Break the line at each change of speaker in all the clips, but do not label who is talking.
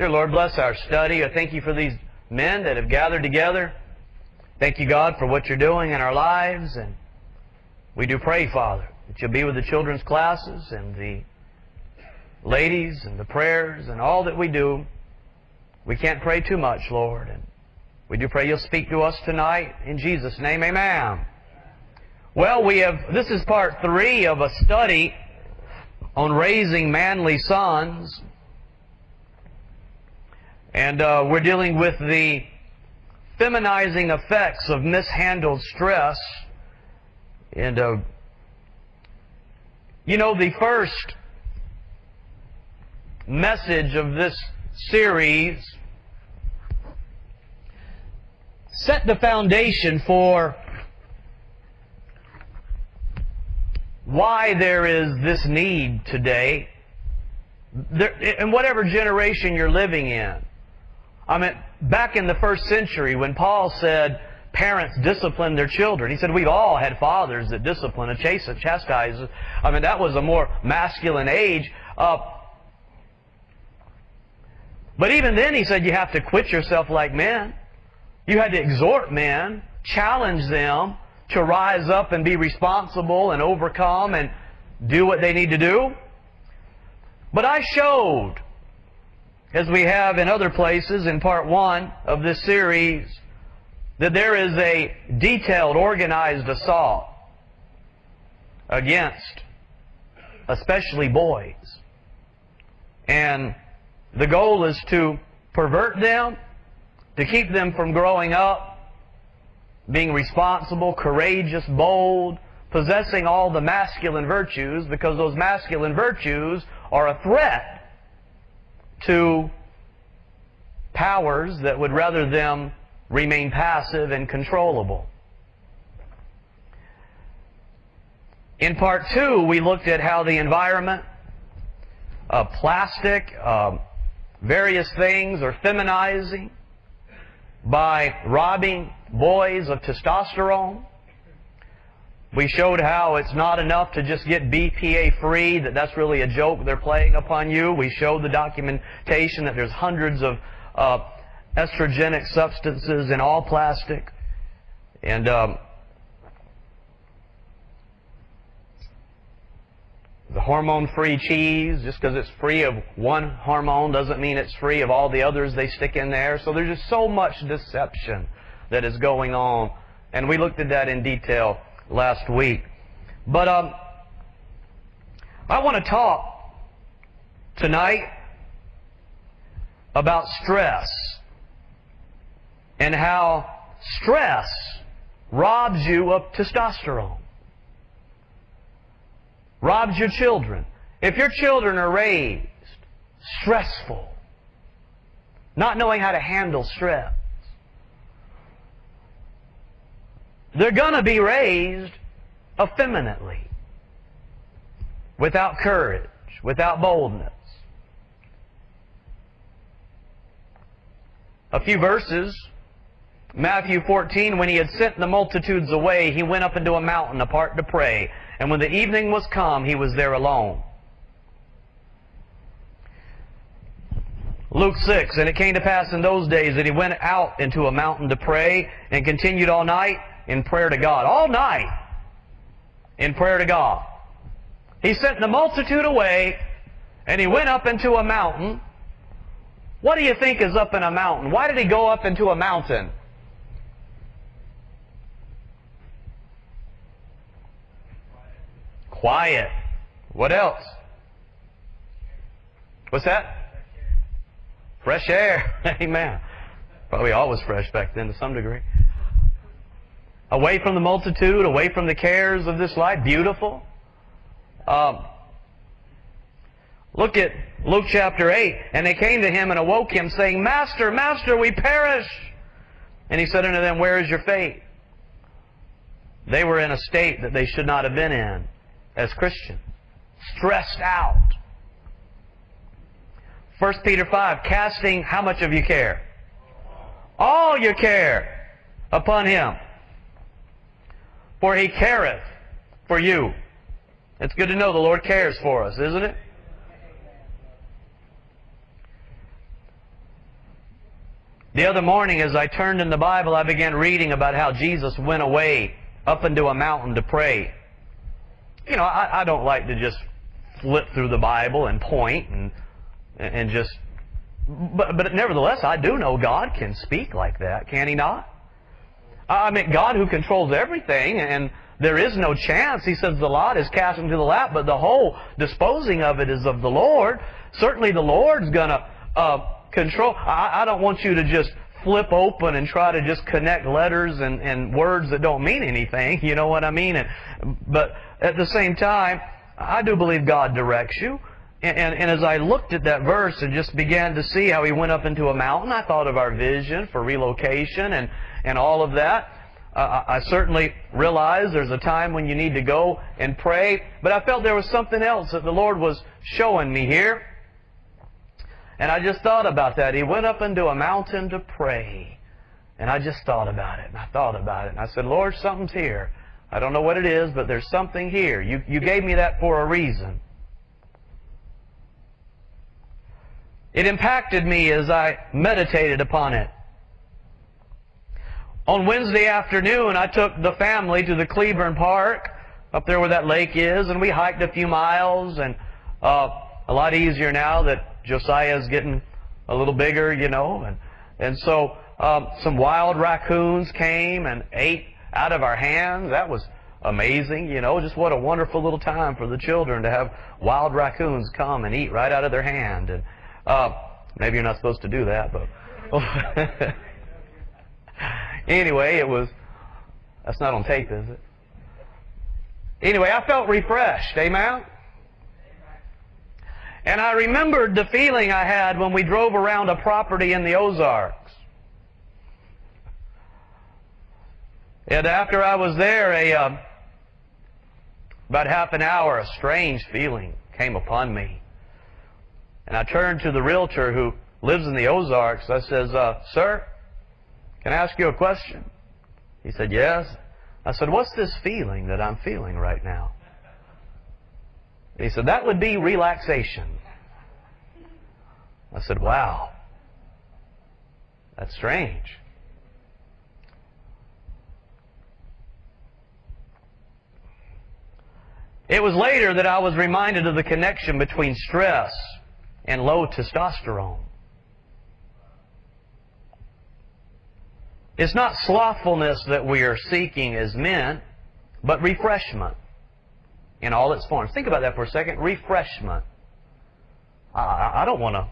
Dear Lord, bless our study. I thank you for these men that have gathered together. Thank you, God, for what you're doing in our lives. And we do pray, Father, that you'll be with the children's classes and the ladies and the prayers and all that we do. We can't pray too much, Lord. And we do pray you'll speak to us tonight. In Jesus' name, amen. Well, we have, this is part three of a study on raising manly sons. And uh, we're dealing with the feminizing effects of mishandled stress. And, uh, you know, the first message of this series set the foundation for why there is this need today, there, in whatever generation you're living in. I mean, back in the first century when Paul said parents discipline their children, he said we've all had fathers that discipline and chastise. I mean, that was a more masculine age. Uh, but even then, he said you have to quit yourself like men. You had to exhort men, challenge them to rise up and be responsible and overcome and do what they need to do. But I showed, as we have in other places in part one of this series, that there is a detailed, organized assault against especially boys. And the goal is to pervert them, to keep them from growing up, being responsible, courageous, bold, possessing all the masculine virtues, because those masculine virtues are a threat to powers that would rather them remain passive and controllable. In part two, we looked at how the environment, uh, plastic, uh, various things are feminizing by robbing boys of testosterone. We showed how it's not enough to just get BPA free, that that's really a joke they're playing upon you. We showed the documentation that there's hundreds of uh, estrogenic substances in all plastic. And um, the hormone-free cheese, just because it's free of one hormone doesn't mean it's free of all the others they stick in there. So there's just so much deception that is going on. And we looked at that in detail last week. But um, I want to talk tonight about stress and how stress robs you of testosterone robs your children. If your children are raised stressful, not knowing how to handle stress, they're going to be raised effeminately, without courage, without boldness. A few verses. Matthew 14, when he had sent the multitudes away, he went up into a mountain apart to pray. And when the evening was come, he was there alone. Luke 6, And it came to pass in those days that he went out into a mountain to pray and continued all night in prayer to God. All night in prayer to God. He sent the multitude away and he went up into a mountain. What do you think is up in a mountain? Why did he go up into a mountain? Quiet. What else? What's that? Fresh air. Amen. Probably always fresh back then to some degree. Away from the multitude, away from the cares of this life. Beautiful. Um, look at Luke chapter 8. And they came to him and awoke him, saying, Master, Master, we perish. And he said unto them, Where is your faith? They were in a state that they should not have been in as Christians. Stressed out. 1 Peter 5, casting how much of you care? All your care upon him. For he careth for you. It's good to know the Lord cares for us, isn't it? The other morning, as I turned in the Bible, I began reading about how Jesus went away up into a mountain to pray. You know, I, I don't like to just flip through the Bible and point and and just. But, but nevertheless, I do know God can speak like that, can He not? I mean, God who controls everything, and there is no chance. He says the lot is cast into the lap, but the whole disposing of it is of the Lord. Certainly the Lord's going to uh, control. I, I don't want you to just flip open and try to just connect letters and, and words that don't mean anything. You know what I mean? And, but at the same time, I do believe God directs you. And, and, and, as I looked at that verse and just began to see how he went up into a mountain, I thought of our vision for relocation and, and all of that. Uh, I certainly realize there's a time when you need to go and pray, but I felt there was something else that the Lord was showing me here. And I just thought about that. He went up into a mountain to pray. And I just thought about it, and I thought about it. And I said, Lord, something's here. I don't know what it is, but there's something here. You, you gave me that for a reason. It impacted me as I meditated upon it. On Wednesday afternoon, I took the family to the Cleburne Park, up there where that lake is, and we hiked a few miles, and uh, a lot easier now that Josiah's getting a little bigger, you know, and and so um, some wild raccoons came and ate out of our hands. That was amazing, you know, just what a wonderful little time for the children to have wild raccoons come and eat right out of their hand. And uh, maybe you're not supposed to do that, but anyway, it was. That's not on tape, is it? Anyway, I felt refreshed. Amen. And I remembered the feeling I had when we drove around a property in the Ozarks. And after I was there, a uh, about half an hour, a strange feeling came upon me. And I turned to the realtor who lives in the Ozarks. I says, uh, "Sir, can I ask you a question?" He said, "Yes." I said, "What's this feeling that I'm feeling right now?" He said, that would be relaxation. I said, wow. That's strange. It was later that I was reminded of the connection between stress and low testosterone. It's not slothfulness that we are seeking as men, but refreshment in all its forms. Think about that for a second. Refreshment. I, I don't want to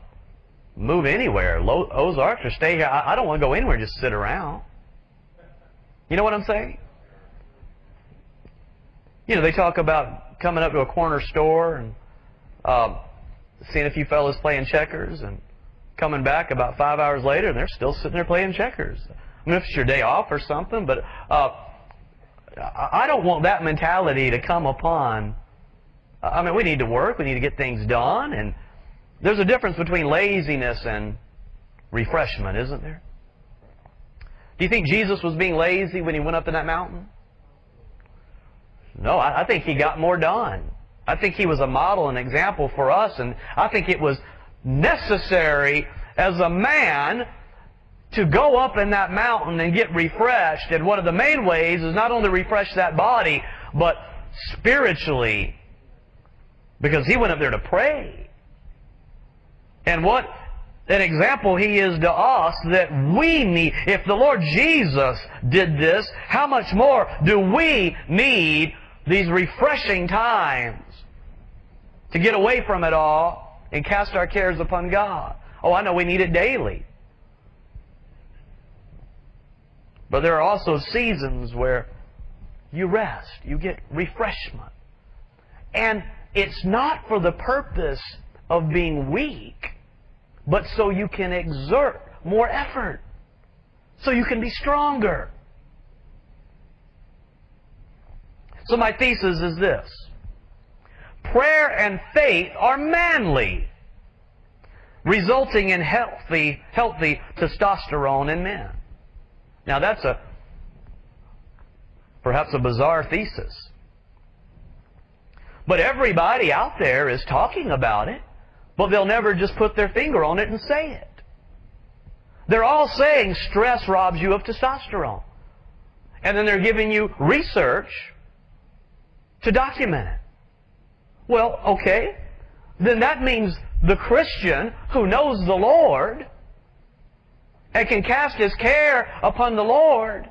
move anywhere. Ozarks or stay here. I, I don't want to go anywhere and just sit around. You know what I'm saying? You know, they talk about coming up to a corner store and uh, seeing a few fellas playing checkers and coming back about five hours later and they're still sitting there playing checkers. I it's your day off or something, but uh, I don't want that mentality to come upon. I mean, we need to work, we need to get things done, and there's a difference between laziness and refreshment, isn't there? Do you think Jesus was being lazy when he went up in that mountain? No, I, think he got more done. I think he was a model and example for us, and I think it was necessary as a man to go up in that mountain and get refreshed. And one of the main ways is not only refresh that body, but spiritually. Because he went up there to pray. And what an example he is to us that we need. If the Lord Jesus did this, how much more do we need these refreshing times to get away from it all and cast our cares upon God? Oh, I know we need it daily. But there are also seasons where you rest, you get refreshment. And it's not for the purpose of being weak, but so you can exert more effort, so you can be stronger. So my thesis is this. Prayer and faith are manly, resulting in healthy, healthy testosterone in men. Now that's a perhaps a bizarre thesis. But everybody out there is talking about it, but they'll never just put their finger on it and say it. They're all saying stress robs you of testosterone. And then they're giving you research to document it. Well, okay. Then that means the Christian who knows the Lord and can cast his care upon the Lord,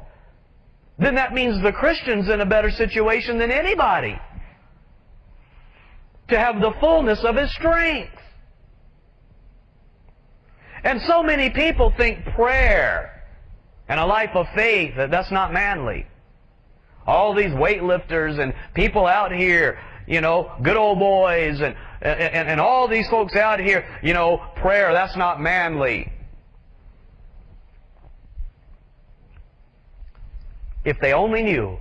then that means the Christian's in a better situation than anybody to have the fullness of his strength. And so many people think prayer and a life of faith, that that's not manly. All these weightlifters and people out here, you know, good old boys and, and, and all these folks out here, you know, prayer, that's not manly. If they only knew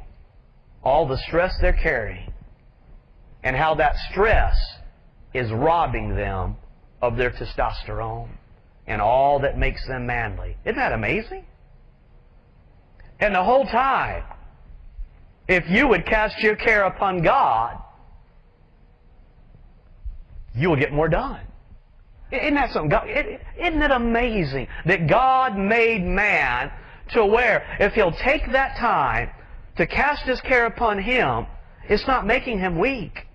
all the stress they're carrying and how that stress is robbing them of their testosterone and all that makes them manly. Isn't that amazing? And the whole time, if you would cast your care upon God, you will get more done. Isn't that something? God, isn't it amazing that God made man to where if he'll take that time to cast his care upon him, it's not making him weak.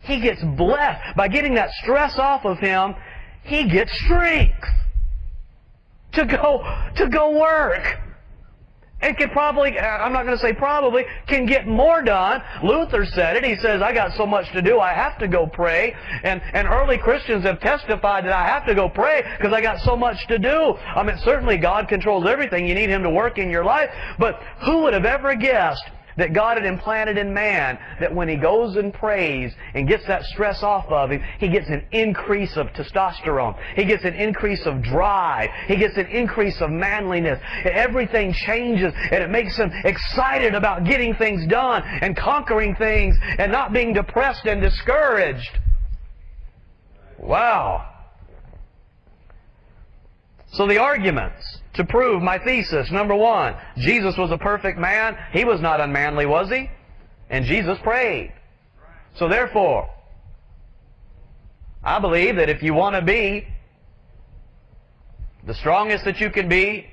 He gets blessed. By getting that stress off of him, he gets strength to go, to go work. And can probably, uh, I'm not going to say probably, can get more done. Luther said it. He says, I got so much to do, I have to go pray. And, and early Christians have testified that I have to go pray because I got so much to do. I mean, certainly God controls everything. You need Him to work in your life. But who would have ever guessed that God had implanted in man that when he goes and prays and gets that stress off of him, he gets an increase of testosterone. He gets an increase of drive. He gets an increase of manliness. Everything changes and it makes him excited about getting things done and conquering things and not being depressed and discouraged. Wow. So the arguments to prove my thesis. Number one, Jesus was a perfect man. He was not unmanly, was he? And Jesus prayed. So therefore, I believe that if you want to be the strongest that you can be,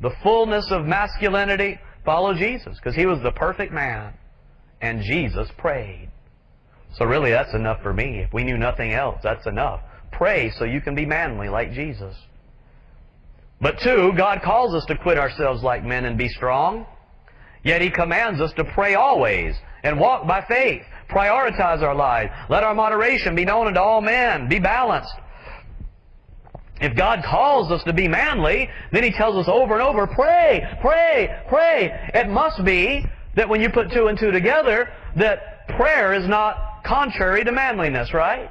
the fullness of masculinity, follow Jesus. Because he was the perfect man. And Jesus prayed. So really, that's enough for me. If we knew nothing else, that's enough. Pray so you can be manly like Jesus. But two, God calls us to quit ourselves like men and be strong. Yet He commands us to pray always and walk by faith. Prioritize our lives. Let our moderation be known unto all men. Be balanced. If God calls us to be manly, then He tells us over and over, pray, pray, pray. It must be that when you put two and two together, that prayer is not contrary to manliness, right?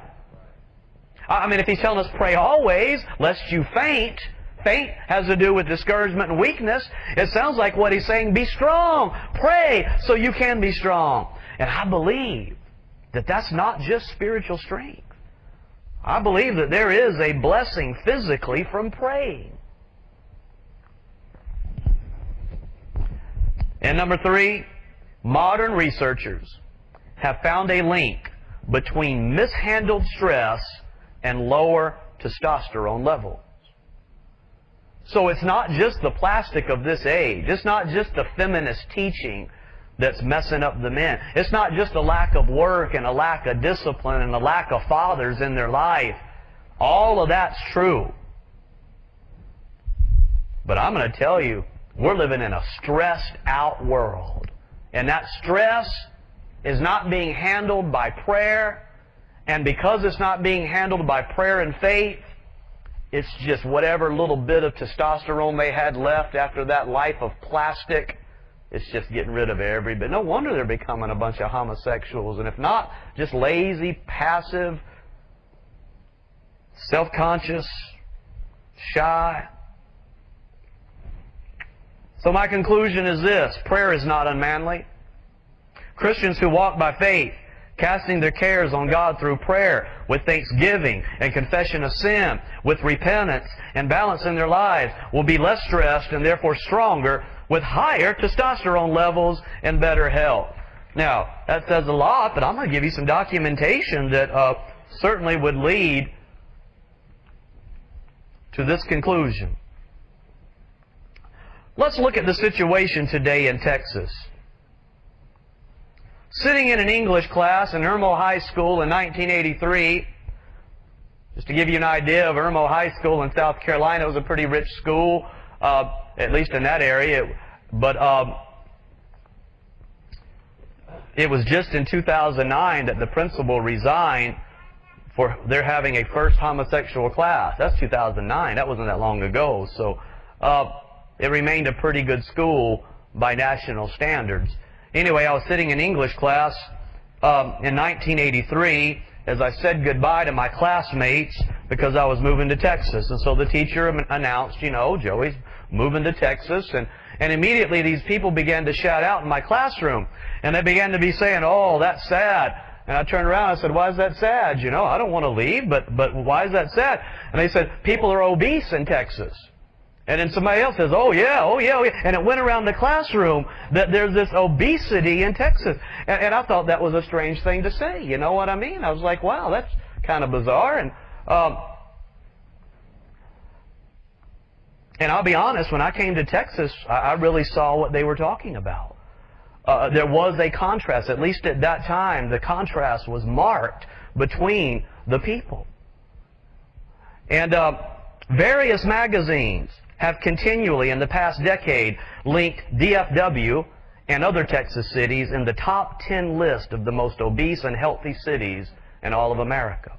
I mean, if He's telling us pray always, lest you faint, faint has to do with discouragement and weakness. It sounds like what he's saying, be strong. Pray so you can be strong. And I believe that that's not just spiritual strength. I believe that there is a blessing physically from praying. And number three, modern researchers have found a link between mishandled stress and lower testosterone levels. So it's not just the plastic of this age. It's not just the feminist teaching that's messing up the men. It's not just a lack of work and a lack of discipline and a lack of fathers in their life. All of that's true. But I'm going to tell you, we're living in a stressed out world. And that stress is not being handled by prayer. And because it's not being handled by prayer and faith, it's just whatever little bit of testosterone they had left after that life of plastic. It's just getting rid of every bit. No wonder they're becoming a bunch of homosexuals. And if not, just lazy, passive, self-conscious, shy. So my conclusion is this. Prayer is not unmanly. Christians who walk by faith casting their cares on God through prayer, with thanksgiving and confession of sin, with repentance and balance in their lives, will be less stressed and therefore stronger, with higher testosterone levels and better health. Now, that says a lot, but I'm going to give you some documentation that uh, certainly would lead to this conclusion. Let's look at the situation today in Texas. Sitting in an English class in Irmo High School in 1983, just to give you an idea of Irmo High School in South Carolina, it was a pretty rich school, uh, at least in that area. But um, it was just in 2009 that the principal resigned for their having a first homosexual class. That's 2009. That wasn't that long ago. So uh, it remained a pretty good school by national standards. Anyway, I was sitting in English class um, in 1983 as I said goodbye to my classmates because I was moving to Texas. And so the teacher announced, you know, Joey's moving to Texas. And, and immediately these people began to shout out in my classroom. And they began to be saying, oh, that's sad. And I turned around and I said, why is that sad? You know, I don't want to leave, but, but why is that sad? And they said, people are obese in Texas. And then somebody else says, oh yeah, oh yeah, oh yeah. And it went around the classroom that there's this obesity in Texas. And, and I thought that was a strange thing to say. You know what I mean? I was like, wow, that's kind of bizarre. And, um, and I'll be honest, when I came to Texas, I, I really saw what they were talking about. Uh, there was a contrast, at least at that time, the contrast was marked between the people. And uh, various magazines have continually, in the past decade, linked DFW and other Texas cities in the top 10 list of the most obese and healthy cities in all of America.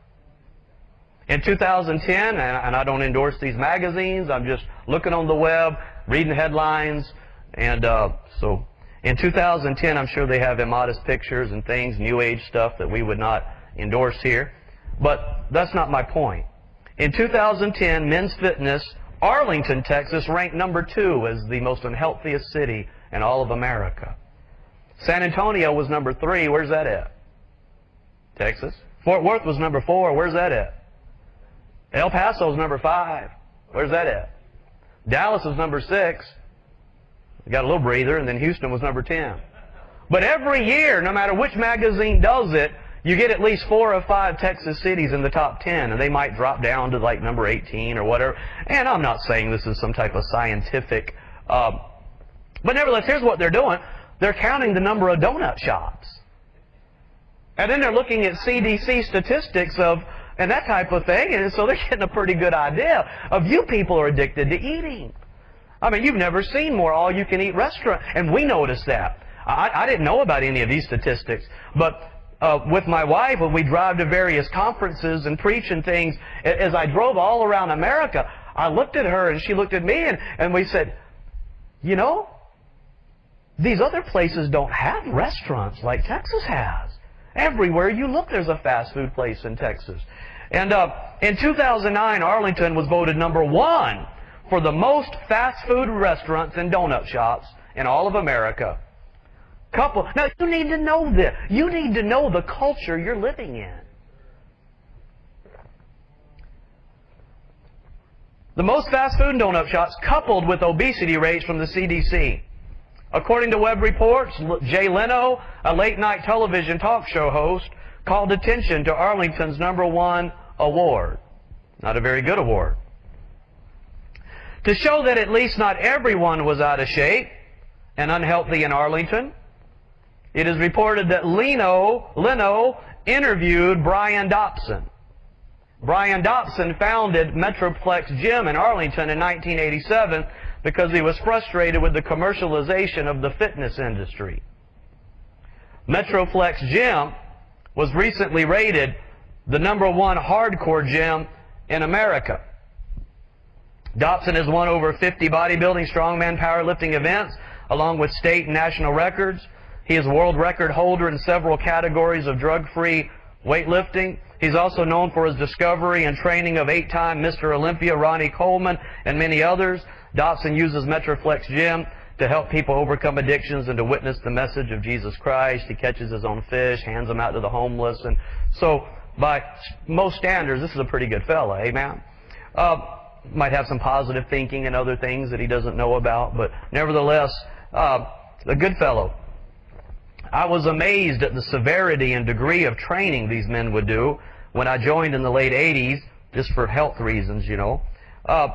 In 2010, and I don't endorse these magazines, I'm just looking on the web, reading headlines, and uh, so in 2010, I'm sure they have immodest pictures and things, New Age stuff that we would not endorse here. But that's not my point. In 2010, Men's Fitness Arlington, Texas ranked number two as the most unhealthiest city in all of America. San Antonio was number three. Where's that at? Texas. Fort Worth was number four. Where's that at? El Paso was number five. Where's that at? Dallas was number six. We got a little breather, and then Houston was number ten. But every year, no matter which magazine does it, you get at least four or five Texas cities in the top 10, and they might drop down to like number 18 or whatever. And I'm not saying this is some type of scientific, uh, but nevertheless, here's what they're doing. They're counting the number of donut shops. And then they're looking at CDC statistics of, and that type of thing, and so they're getting a pretty good idea of you people are addicted to eating. I mean, you've never seen more all-you-can-eat restaurant, and we noticed that. I, I didn't know about any of these statistics, but uh, with my wife when we drive to various conferences and preach and things, as I drove all around America, I looked at her and she looked at me and, and we said, you know, these other places don't have restaurants like Texas has. Everywhere you look, there's a fast food place in Texas. And uh, in 2009, Arlington was voted number one for the most fast food restaurants and donut shops in all of America. Couple. Now, you need to know this. You need to know the culture you're living in. The most fast food donut shops coupled with obesity rates from the CDC. According to web reports, Jay Leno, a late-night television talk show host, called attention to Arlington's number one award. Not a very good award. To show that at least not everyone was out of shape and unhealthy in Arlington, it is reported that Leno, Leno interviewed Brian Dobson. Brian Dobson founded Metroflex Gym in Arlington in 1987 because he was frustrated with the commercialization of the fitness industry. Metroflex Gym was recently rated the number one hardcore gym in America. Dobson has won over 50 bodybuilding, strongman, powerlifting events, along with state and national records. He is world record holder in several categories of drug-free weightlifting. He's also known for his discovery and training of eight-time Mr. Olympia Ronnie Coleman and many others. Dobson uses Metroflex Gym to help people overcome addictions and to witness the message of Jesus Christ. He catches his own fish, hands them out to the homeless. And so by most standards, this is a pretty good fella. Amen? Uh, might have some positive thinking and other things that he doesn't know about, but nevertheless, uh, a good fellow. I was amazed at the severity and degree of training these men would do when I joined in the late 80s, just for health reasons, you know. Uh,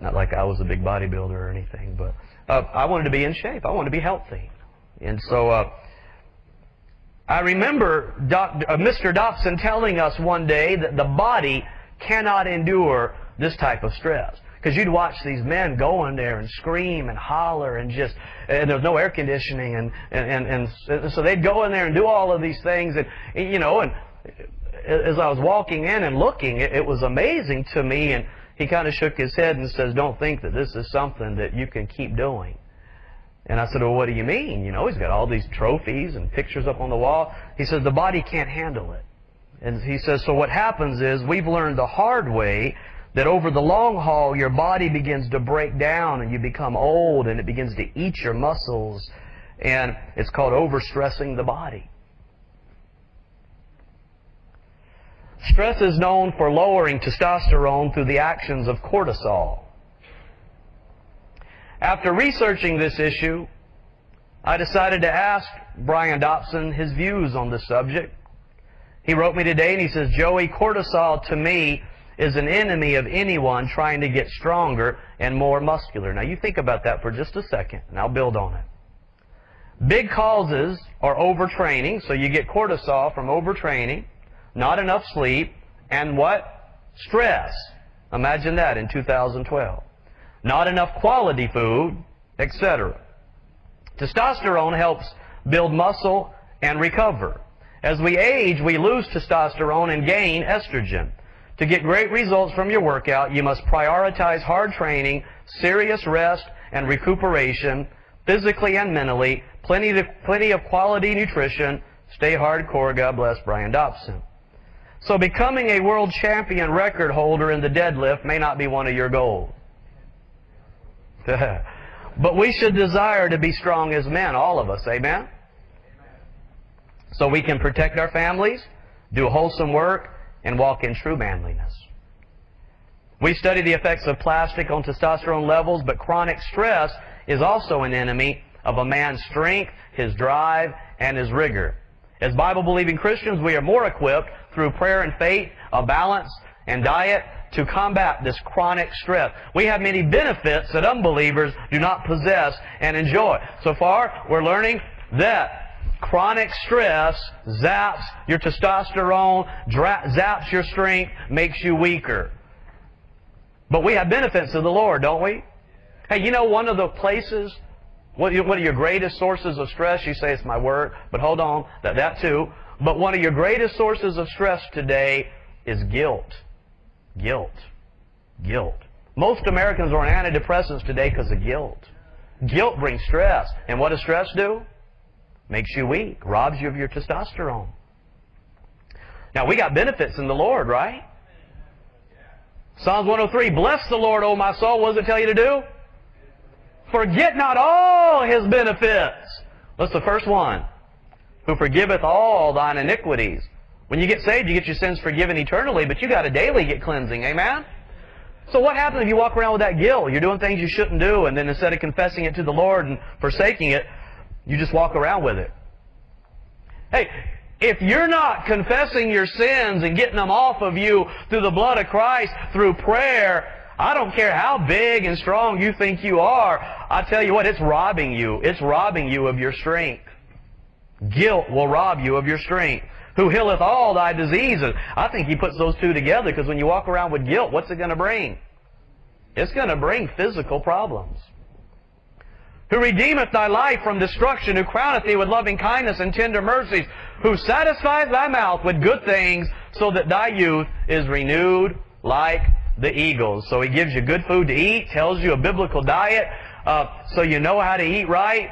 not like I was a big bodybuilder or anything, but uh, I wanted to be in shape. I wanted to be healthy. And so uh, I remember Doc, uh, Mr. Dobson telling us one day that the body cannot endure this type of stress. Because you'd watch these men go in there and scream and holler and just, and there's no air conditioning and, and, and, and so they'd go in there and do all of these things and, you know, and as I was walking in and looking, it, it was amazing to me and he kind of shook his head and says, don't think that this is something that you can keep doing. And I said, well, what do you mean? You know, he's got all these trophies and pictures up on the wall. He says, the body can't handle it. And he says, so what happens is we've learned the hard way that over the long haul, your body begins to break down and you become old and it begins to eat your muscles. And it's called overstressing the body. Stress is known for lowering testosterone through the actions of cortisol. After researching this issue, I decided to ask Brian Dobson his views on the subject. He wrote me today and he says, Joey, cortisol to me is an enemy of anyone trying to get stronger and more muscular. Now you think about that for just a second, and I'll build on it. Big causes are overtraining, so you get cortisol from overtraining, not enough sleep, and what? Stress. Imagine that in 2012. Not enough quality food, etc. Testosterone helps build muscle and recover. As we age, we lose testosterone and gain estrogen. To get great results from your workout, you must prioritize hard training, serious rest and recuperation, physically and mentally, plenty of, plenty of quality nutrition, stay hardcore, God bless Brian Dobson. So becoming a world champion record holder in the deadlift may not be one of your goals. but we should desire to be strong as men, all of us, amen? So we can protect our families, do wholesome work, and walk in true manliness. We study the effects of plastic on testosterone levels, but chronic stress is also an enemy of a man's strength, his drive, and his rigor. As Bible-believing Christians, we are more equipped through prayer and faith, a balance, and diet to combat this chronic stress. We have many benefits that unbelievers do not possess and enjoy. So far, we're learning that Chronic stress zaps your testosterone, zaps your strength, makes you weaker. But we have benefits of the Lord, don't we? Hey, you know one of the places, one of your greatest sources of stress, you say it's my work, but hold on, that, that too. But one of your greatest sources of stress today is guilt. Guilt. Guilt. Most Americans are on antidepressants today because of guilt. Guilt brings stress. And what does stress do? Makes you weak, robs you of your testosterone. Now, we got benefits in the Lord, right? Psalms 103, Bless the Lord, O my soul. What does it tell you to do? Forget not all His benefits. What's the first one? Who forgiveth all thine iniquities. When you get saved, you get your sins forgiven eternally, but you got to daily get cleansing. Amen? So what happens if you walk around with that guilt? You're doing things you shouldn't do, and then instead of confessing it to the Lord and forsaking it, you just walk around with it. Hey, if you're not confessing your sins and getting them off of you through the blood of Christ, through prayer, I don't care how big and strong you think you are, I tell you what, it's robbing you. It's robbing you of your strength. Guilt will rob you of your strength. Who healeth all thy diseases. I think he puts those two together because when you walk around with guilt, what's it going to bring? It's going to bring physical problems who redeemeth thy life from destruction, who crowneth thee with loving kindness and tender mercies, who satisfieth thy mouth with good things, so that thy youth is renewed like the eagles. So he gives you good food to eat, tells you a biblical diet, uh, so you know how to eat right.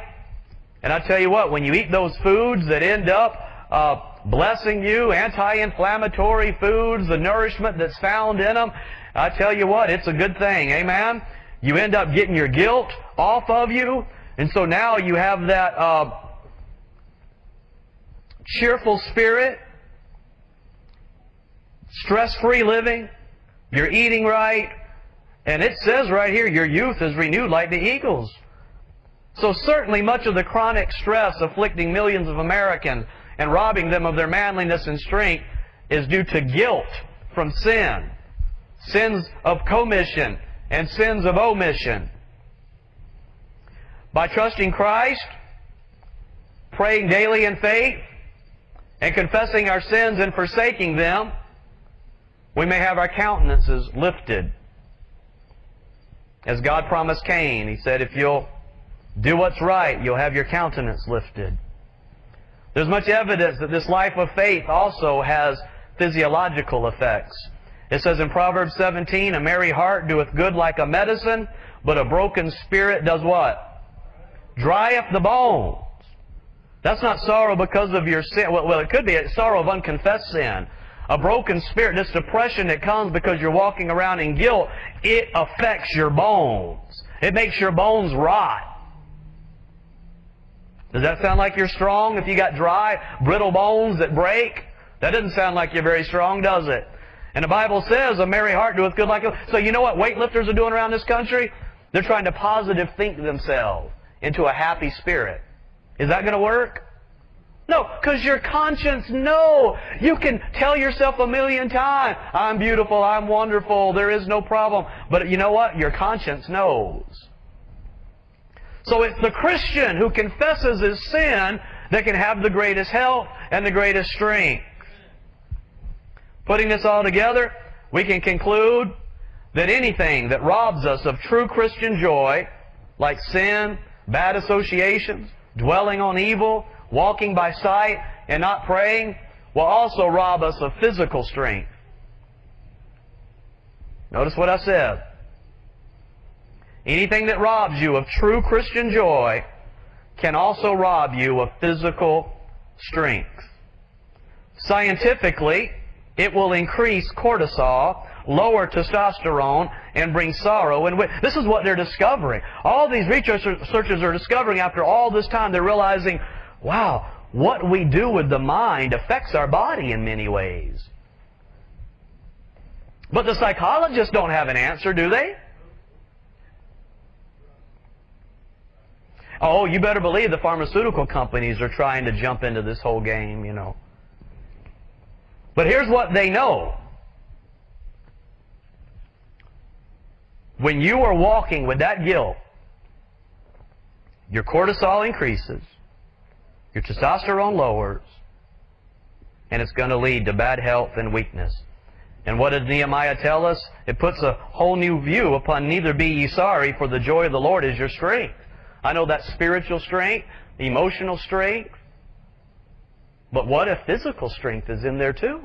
And I tell you what, when you eat those foods that end up uh, blessing you, anti-inflammatory foods, the nourishment that's found in them, I tell you what, it's a good thing. Amen? You end up getting your guilt off of you. And so now you have that uh, cheerful spirit, stress-free living. You're eating right. And it says right here, your youth is renewed like the eagles. So certainly much of the chronic stress afflicting millions of Americans and robbing them of their manliness and strength is due to guilt from sin. sins of commission, and sins of omission. By trusting Christ, praying daily in faith, and confessing our sins and forsaking them, we may have our countenances lifted. As God promised Cain, He said, if you'll do what's right, you'll have your countenance lifted. There's much evidence that this life of faith also has physiological effects. It says in Proverbs 17, A merry heart doeth good like a medicine, but a broken spirit does what? Dryeth the bones. That's not sorrow because of your sin. Well, it could be a sorrow of unconfessed sin. A broken spirit, this depression that comes because you're walking around in guilt, it affects your bones. It makes your bones rot. Does that sound like you're strong if you got dry, brittle bones that break? That doesn't sound like you're very strong, does it? And the Bible says, a merry heart doeth good like a... So you know what weightlifters are doing around this country? They're trying to positive think themselves into a happy spirit. Is that going to work? No, because your conscience, no. You can tell yourself a million times, I'm beautiful, I'm wonderful, there is no problem. But you know what? Your conscience knows. So it's the Christian who confesses his sin that can have the greatest health and the greatest strength. Putting this all together, we can conclude that anything that robs us of true Christian joy, like sin, bad associations, dwelling on evil, walking by sight, and not praying, will also rob us of physical strength. Notice what I said. Anything that robs you of true Christian joy can also rob you of physical strength. Scientifically, it will increase cortisol, lower testosterone, and bring sorrow. And this is what they're discovering. All these researchers are discovering after all this time, they're realizing, wow, what we do with the mind affects our body in many ways. But the psychologists don't have an answer, do they? Oh, you better believe the pharmaceutical companies are trying to jump into this whole game, you know. But here's what they know. When you are walking with that guilt, your cortisol increases, your testosterone lowers, and it's going to lead to bad health and weakness. And what did Nehemiah tell us? It puts a whole new view upon neither be ye sorry, for the joy of the Lord is your strength. I know that spiritual strength, emotional strength. But what if physical strength is in there too?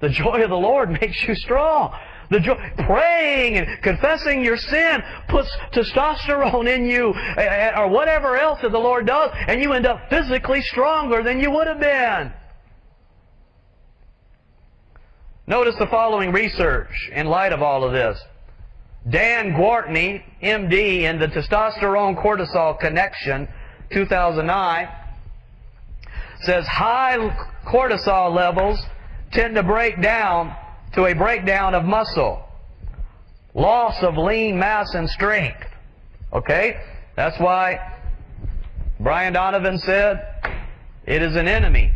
The joy of the Lord makes you strong. The joy, praying and confessing your sin puts testosterone in you or whatever else that the Lord does, and you end up physically stronger than you would have been. Notice the following research in light of all of this. Dan Gwartney, MD, in the testosterone cortisol connection, 2009, says high cortisol levels tend to break down to a breakdown of muscle, loss of lean mass and strength. Okay? That's why Brian Donovan said it is an enemy.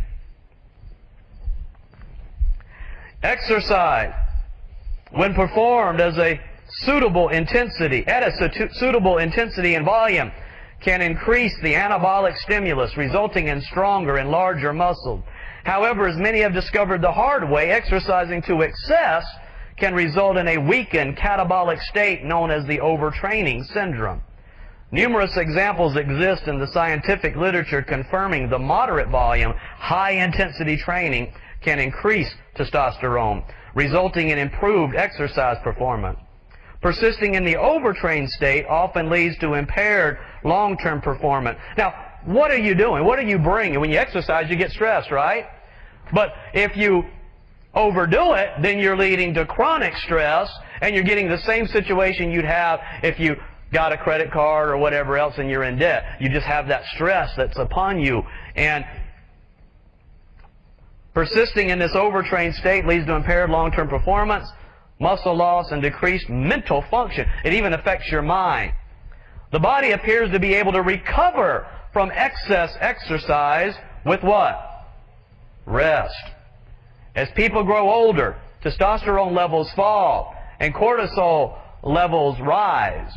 Exercise, when performed as a suitable intensity, at a suitable intensity and volume, can increase the anabolic stimulus, resulting in stronger and larger muscles. However, as many have discovered the hard way, exercising to excess can result in a weakened catabolic state known as the overtraining syndrome. Numerous examples exist in the scientific literature confirming the moderate volume, high intensity training can increase testosterone, resulting in improved exercise performance. Persisting in the overtrained state often leads to impaired long-term performance. Now, what are you doing? What are you bringing? When you exercise, you get stressed, right? But if you overdo it, then you're leading to chronic stress, and you're getting the same situation you'd have if you got a credit card or whatever else and you're in debt. You just have that stress that's upon you. And persisting in this overtrained state leads to impaired long-term performance muscle loss, and decreased mental function. It even affects your mind. The body appears to be able to recover from excess exercise with what? Rest. As people grow older, testosterone levels fall, and cortisol levels rise.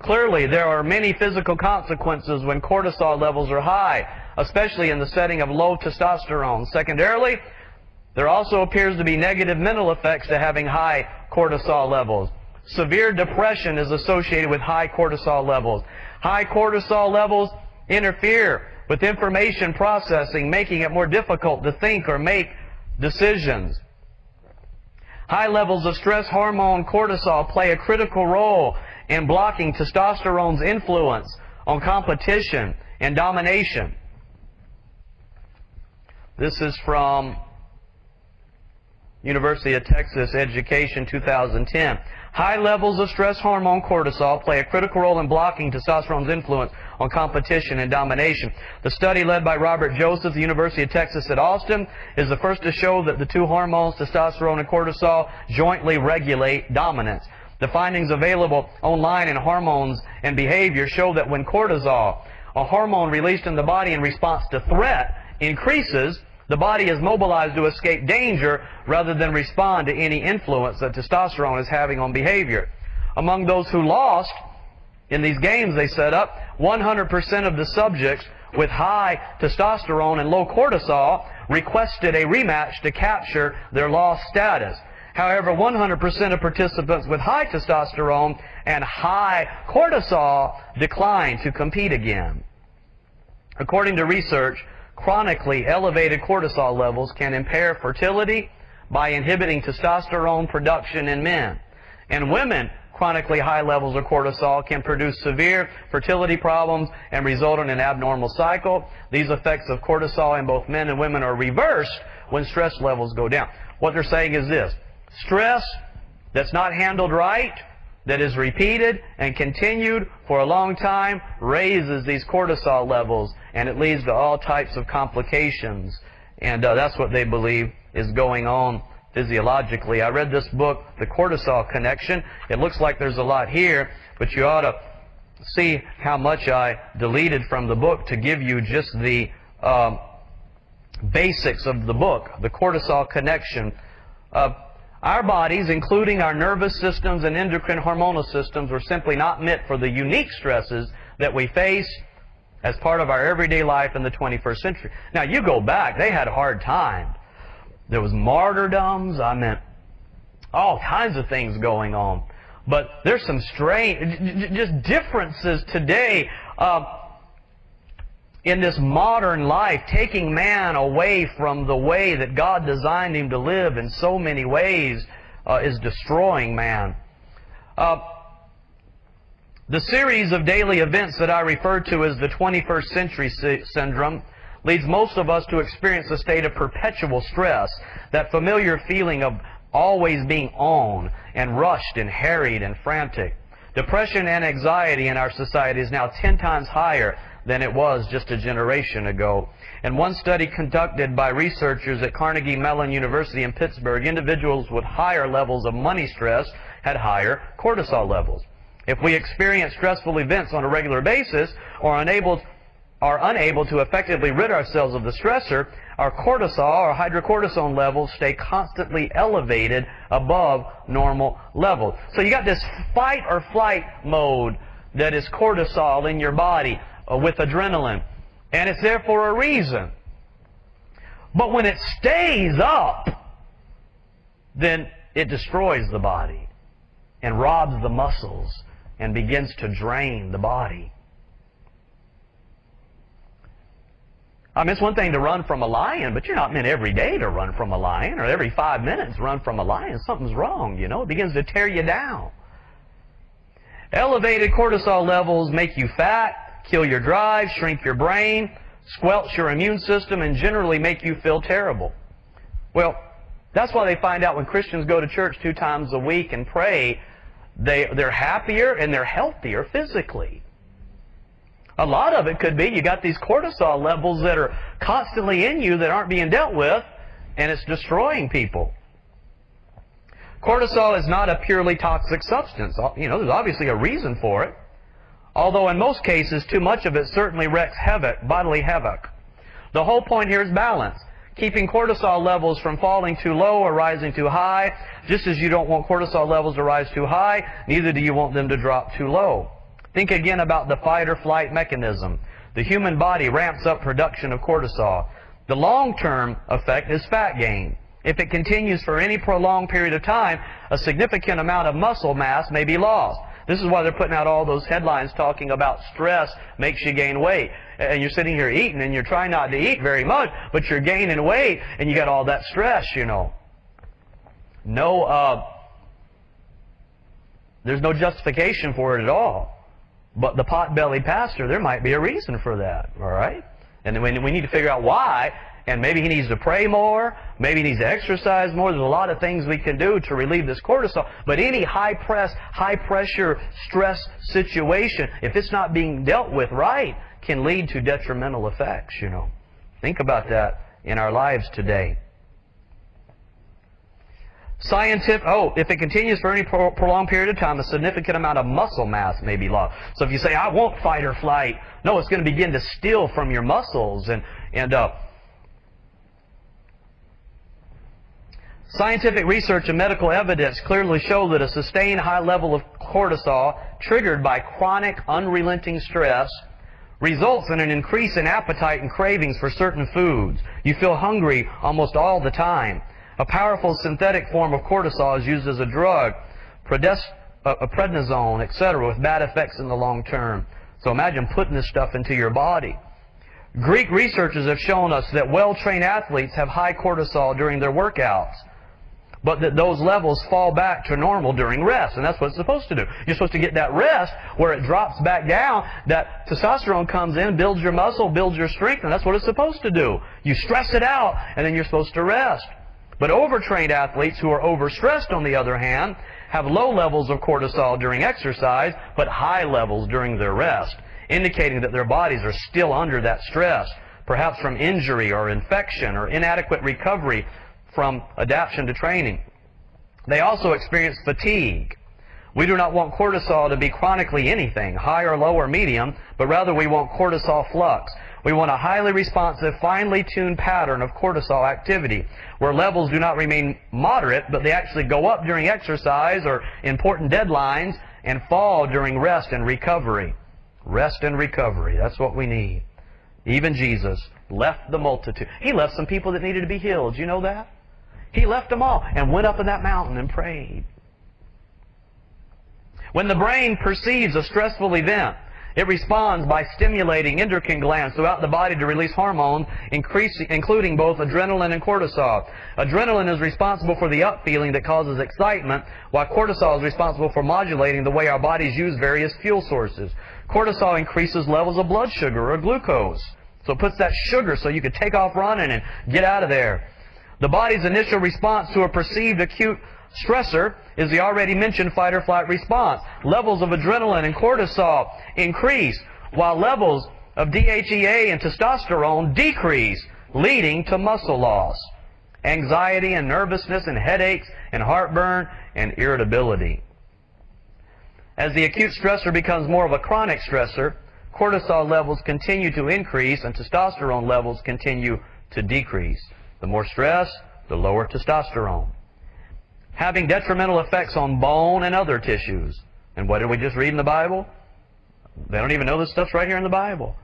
Clearly, there are many physical consequences when cortisol levels are high, especially in the setting of low testosterone. Secondarily, there also appears to be negative mental effects to having high cortisol levels. Severe depression is associated with high cortisol levels. High cortisol levels interfere with information processing, making it more difficult to think or make decisions. High levels of stress hormone cortisol play a critical role in blocking testosterone's influence on competition and domination. This is from University of Texas Education 2010. High levels of stress hormone cortisol play a critical role in blocking testosterone's influence on competition and domination. The study led by Robert Joseph, the University of Texas at Austin, is the first to show that the two hormones, testosterone and cortisol, jointly regulate dominance. The findings available online in Hormones and Behavior show that when cortisol, a hormone released in the body in response to threat, increases, the body is mobilized to escape danger rather than respond to any influence that testosterone is having on behavior. Among those who lost in these games they set up, 100% of the subjects with high testosterone and low cortisol requested a rematch to capture their lost status. However, 100% of participants with high testosterone and high cortisol declined to compete again. According to research, chronically elevated cortisol levels can impair fertility by inhibiting testosterone production in men. In women, chronically high levels of cortisol can produce severe fertility problems and result in an abnormal cycle. These effects of cortisol in both men and women are reversed when stress levels go down. What they're saying is this. Stress that's not handled right, that is repeated and continued for a long time, raises these cortisol levels and it leads to all types of complications. And uh, that's what they believe is going on physiologically. I read this book, The Cortisol Connection. It looks like there's a lot here, but you ought to see how much I deleted from the book to give you just the um, basics of the book, The Cortisol Connection. Uh, our bodies, including our nervous systems and endocrine hormonal systems, were simply not meant for the unique stresses that we face as part of our everyday life in the 21st century. Now, you go back, they had a hard time. There was martyrdoms, I meant all kinds of things going on. But there's some strange, just differences today uh, in this modern life, taking man away from the way that God designed him to live in so many ways uh, is destroying man. Uh, the series of daily events that I refer to as the 21st century syndrome leads most of us to experience a state of perpetual stress, that familiar feeling of always being on and rushed and harried and frantic. Depression and anxiety in our society is now 10 times higher than it was just a generation ago. In one study conducted by researchers at Carnegie Mellon University in Pittsburgh, individuals with higher levels of money stress had higher cortisol levels. If we experience stressful events on a regular basis or unable, are unable to effectively rid ourselves of the stressor, our cortisol or hydrocortisone levels stay constantly elevated above normal levels. So you got this fight or flight mode that is cortisol in your body uh, with adrenaline. And it's there for a reason. But when it stays up, then it destroys the body and robs the muscles and begins to drain the body. I mean, it's one thing to run from a lion, but you're not meant every day to run from a lion or every five minutes run from a lion. Something's wrong, you know. It begins to tear you down. Elevated cortisol levels make you fat, kill your drive, shrink your brain, squelch your immune system, and generally make you feel terrible. Well, that's why they find out when Christians go to church two times a week and pray they, they're happier and they're healthier physically. A lot of it could be you got these cortisol levels that are constantly in you that aren't being dealt with, and it's destroying people. Cortisol is not a purely toxic substance. You know, there's obviously a reason for it. Although in most cases, too much of it certainly wreaks havoc, bodily havoc. The whole point here is balance. keeping cortisol levels from falling too low or rising too high. Just as you don't want cortisol levels to rise too high, neither do you want them to drop too low. Think again about the fight or flight mechanism. The human body ramps up production of cortisol. The long-term effect is fat gain. If it continues for any prolonged period of time, a significant amount of muscle mass may be lost. This is why they're putting out all those headlines talking about stress makes you gain weight. And you're sitting here eating and you're trying not to eat very much, but you're gaining weight and you got all that stress, you know. No, uh, there's no justification for it at all. But the pot-bellied pastor, there might be a reason for that, all right? And we need to figure out why and maybe he needs to pray more, maybe he needs to exercise more. There's a lot of things we can do to relieve this cortisol. But any high press, high pressure stress situation, if it's not being dealt with right, can lead to detrimental effects, you know. Think about that in our lives today. Scientific, oh, if it continues for any pro prolonged period of time, a significant amount of muscle mass may be lost. So if you say, I won't fight or flight, no, it's going to begin to steal from your muscles. And, and uh, Scientific research and medical evidence clearly show that a sustained high level of cortisol triggered by chronic unrelenting stress results in an increase in appetite and cravings for certain foods. You feel hungry almost all the time. A powerful synthetic form of cortisol is used as a drug, uh, prednisone, etc., with bad effects in the long term. So imagine putting this stuff into your body. Greek researchers have shown us that well-trained athletes have high cortisol during their workouts but that those levels fall back to normal during rest. And that's what it's supposed to do. You're supposed to get that rest where it drops back down, that testosterone comes in, builds your muscle, builds your strength, and that's what it's supposed to do. You stress it out, and then you're supposed to rest. But overtrained athletes who are overstressed, on the other hand, have low levels of cortisol during exercise, but high levels during their rest, indicating that their bodies are still under that stress, perhaps from injury or infection or inadequate recovery from adaptation to training. They also experience fatigue. We do not want cortisol to be chronically anything, high or low or medium, but rather we want cortisol flux. We want a highly responsive, finely tuned pattern of cortisol activity, where levels do not remain moderate, but they actually go up during exercise or important deadlines and fall during rest and recovery. Rest and recovery, that's what we need. Even Jesus left the multitude. He left some people that needed to be healed. You know that? He left them all and went up in that mountain and prayed. When the brain perceives a stressful event, it responds by stimulating endocrine glands throughout the body to release hormones, including both adrenaline and cortisol. Adrenaline is responsible for the up feeling that causes excitement, while cortisol is responsible for modulating the way our bodies use various fuel sources. Cortisol increases levels of blood sugar or glucose. So it puts that sugar so you can take off running and get out of there. The body's initial response to a perceived acute stressor is the already mentioned fight or flight response. Levels of adrenaline and cortisol increase, while levels of DHEA and testosterone decrease, leading to muscle loss, anxiety and nervousness and headaches and heartburn and irritability. As the acute stressor becomes more of a chronic stressor, cortisol levels continue to increase and testosterone levels continue to decrease. The more stress, the lower testosterone. Having detrimental effects on bone and other tissues. And what did we just read in the Bible? They don't even know this stuff's right here in the Bible.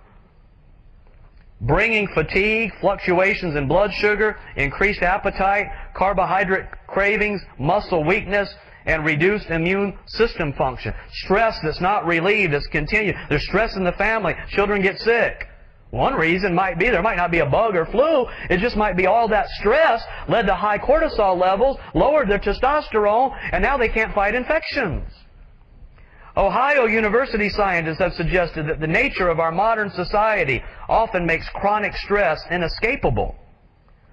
Bringing fatigue, fluctuations in blood sugar, increased appetite, carbohydrate cravings, muscle weakness, and reduced immune system function. Stress that's not relieved, that's continued. There's stress in the family. Children get sick. One reason might be there might not be a bug or flu. It just might be all that stress led to high cortisol levels, lowered their testosterone, and now they can't fight infections. Ohio University scientists have suggested that the nature of our modern society often makes chronic stress inescapable.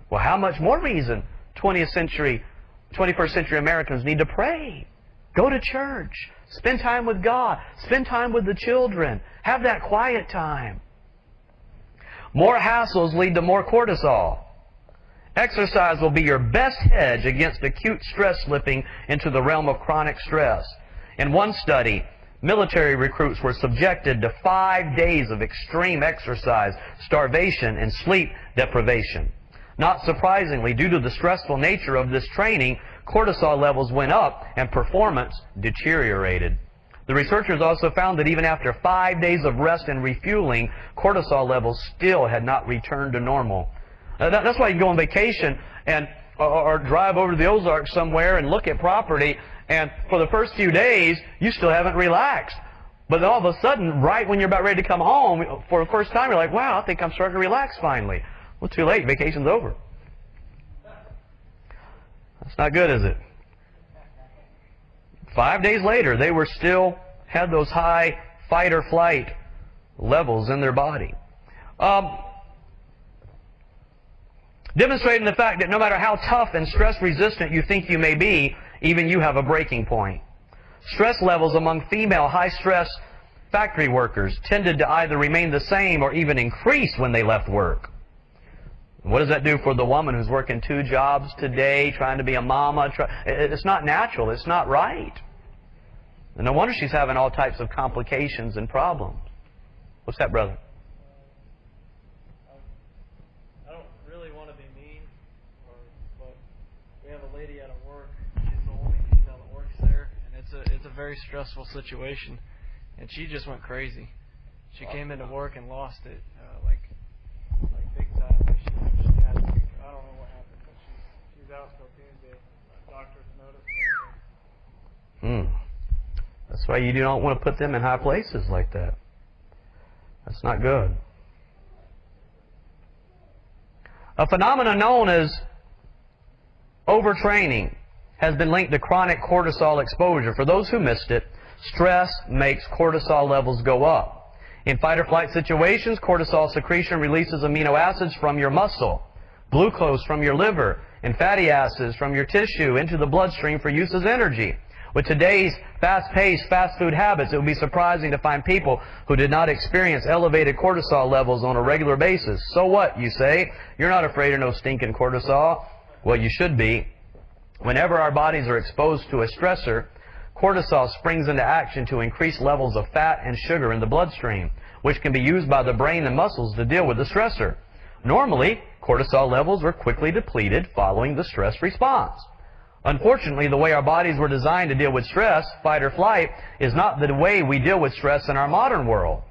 Well, how much more reason 20th century, 21st century Americans need to pray? Go to church. Spend time with God. Spend time with the children. Have that quiet time. More hassles lead to more cortisol. Exercise will be your best hedge against acute stress slipping into the realm of chronic stress. In one study, military recruits were subjected to five days of extreme exercise, starvation, and sleep deprivation. Not surprisingly, due to the stressful nature of this training, cortisol levels went up and performance deteriorated. The researchers also found that even after five days of rest and refueling, cortisol levels still had not returned to normal. Uh, that, that's why you go on vacation and or, or drive over to the Ozarks somewhere and look at property, and for the first few days, you still haven't relaxed. But all of a sudden, right when you're about ready to come home, for the first time, you're like, wow, I think I'm starting to relax finally. Well, too late. Vacation's over. That's not good, is it? Five days later, they were still had those high fight or flight levels in their body. Um, demonstrating the fact that no matter how tough and stress resistant you think you may be, even you have a breaking point. Stress levels among female high stress factory workers tended to either remain the same or even increase when they left work. What does that do for the woman who's working two jobs today, trying to be a mama? It's not natural. It's not right. And no wonder she's having all types of complications and problems. What's that, brother?
I don't really want to be mean, but we have a lady of work. She's the only female that works there, and it's a it's a very stressful situation. And she just went crazy. She came into work and lost it, uh, like
Hmm. That's why you do not want to put them in high places like that. That's not good. A phenomenon known as overtraining has been linked to chronic cortisol exposure. For those who missed it, stress makes cortisol levels go up. In fight or flight situations, cortisol secretion releases amino acids from your muscle, glucose from your liver, and fatty acids from your tissue into the bloodstream for use as energy. With today's fast-paced fast food habits, it would be surprising to find people who did not experience elevated cortisol levels on a regular basis. So what, you say? You're not afraid of no stinking cortisol. Well, you should be. Whenever our bodies are exposed to a stressor, cortisol springs into action to increase levels of fat and sugar in the bloodstream, which can be used by the brain and muscles to deal with the stressor. Normally, cortisol levels are quickly depleted following the stress response. Unfortunately, the way our bodies were designed to deal with stress, fight or flight, is not the way we deal with stress in our modern world.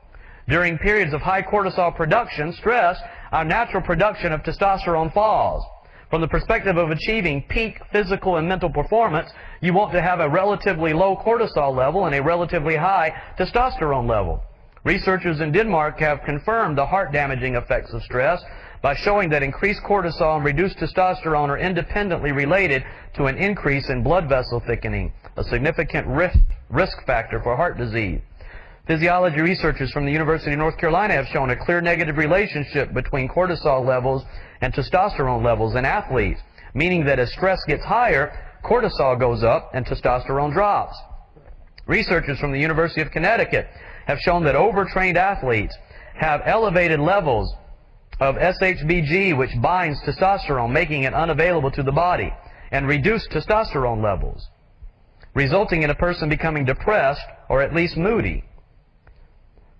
During periods of high cortisol production, stress, our natural production of testosterone falls. From the perspective of achieving peak physical and mental performance, you want to have a relatively low cortisol level and a relatively high testosterone level. Researchers in Denmark have confirmed the heart-damaging effects of stress by showing that increased cortisol and reduced testosterone are independently related to an increase in blood vessel thickening, a significant risk, risk factor for heart disease. Physiology researchers from the University of North Carolina have shown a clear negative relationship between cortisol levels and testosterone levels in athletes, meaning that as stress gets higher, cortisol goes up and testosterone drops. Researchers from the University of Connecticut have shown that overtrained athletes have elevated levels of SHBG, which binds testosterone, making it unavailable to the body, and reduced testosterone levels, resulting in a person becoming depressed or at least moody.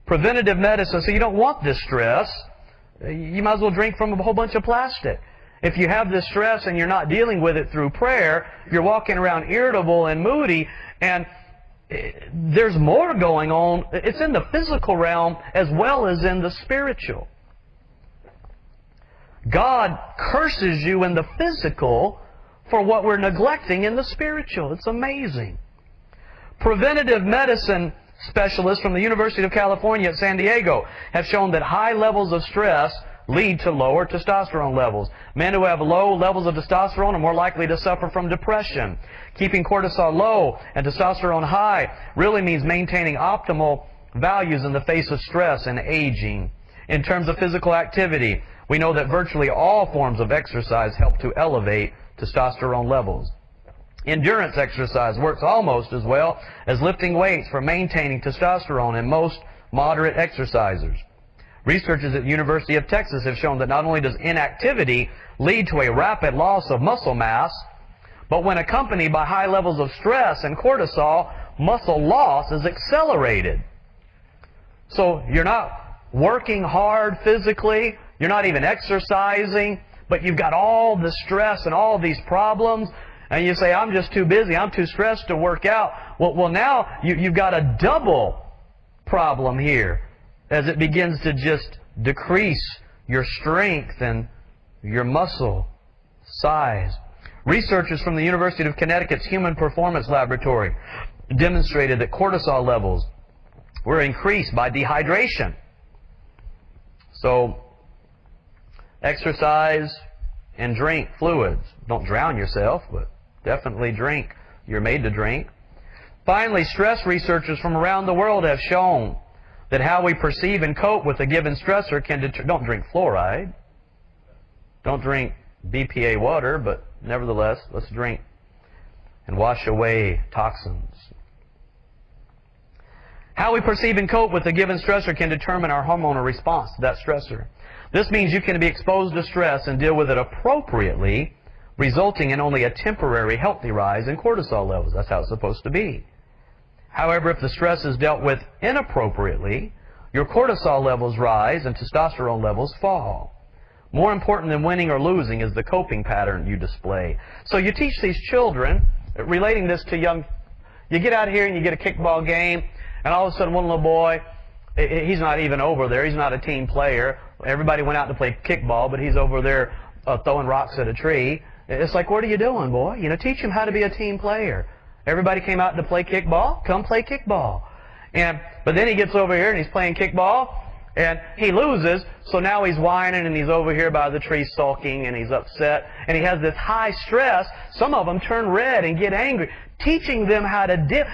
Preventative medicine, so you don't want this stress. You might as well drink from a whole bunch of plastic. If you have this stress and you're not dealing with it through prayer, you're walking around irritable and moody, and eh, there's more going on. It's in the physical realm as well as in the spiritual. God curses you in the physical for what we're neglecting in the spiritual. It's amazing. Preventative medicine specialists from the University of California at San Diego have shown that high levels of stress lead to lower testosterone levels. Men who have low levels of testosterone are more likely to suffer from depression. Keeping cortisol low and testosterone high really means maintaining optimal values in the face of stress and aging. In terms of physical activity, we know that virtually all forms of exercise help to elevate testosterone levels. Endurance exercise works almost as well as lifting weights for maintaining testosterone in most moderate exercisers. Researchers at the University of Texas have shown that not only does inactivity lead to a rapid loss of muscle mass, but when accompanied by high levels of stress and cortisol, muscle loss is accelerated. So you're not working hard physically, you're not even exercising, but you've got all the stress and all these problems, and you say, I'm just too busy, I'm too stressed to work out. Well, well now you, you've got a double problem here as it begins to just decrease your strength and your muscle size. Researchers from the University of Connecticut's Human Performance Laboratory demonstrated that cortisol levels were increased by dehydration. So, exercise and drink fluids. Don't drown yourself, but definitely drink. You're made to drink. Finally, stress researchers from around the world have shown that how we perceive and cope with a given stressor can deter- don't drink fluoride. Don't drink BPA water, but nevertheless, let's drink and wash away toxins. How we perceive and cope with a given stressor can determine our hormonal response to that stressor. This means you can be exposed to stress and deal with it appropriately, resulting in only a temporary healthy rise in cortisol levels. That's how it's supposed to be. However, if the stress is dealt with inappropriately, your cortisol levels rise and testosterone levels fall. More important than winning or losing is the coping pattern you display. So you teach these children, relating this to young, you get out here and you get a kickball game, and all of a sudden one little boy, he's not even over there, he's not a team player. Everybody went out to play kickball, but he's over there uh, throwing rocks at a tree. It's like, what are you doing, boy? You know, teach him how to be a team player. Everybody came out to play kickball. Come play kickball. And but then he gets over here and he's playing kickball and he loses. So now he's whining and he's over here by the tree sulking and he's upset and he has this high stress. Some of them turn red and get angry. Teaching them how to deal.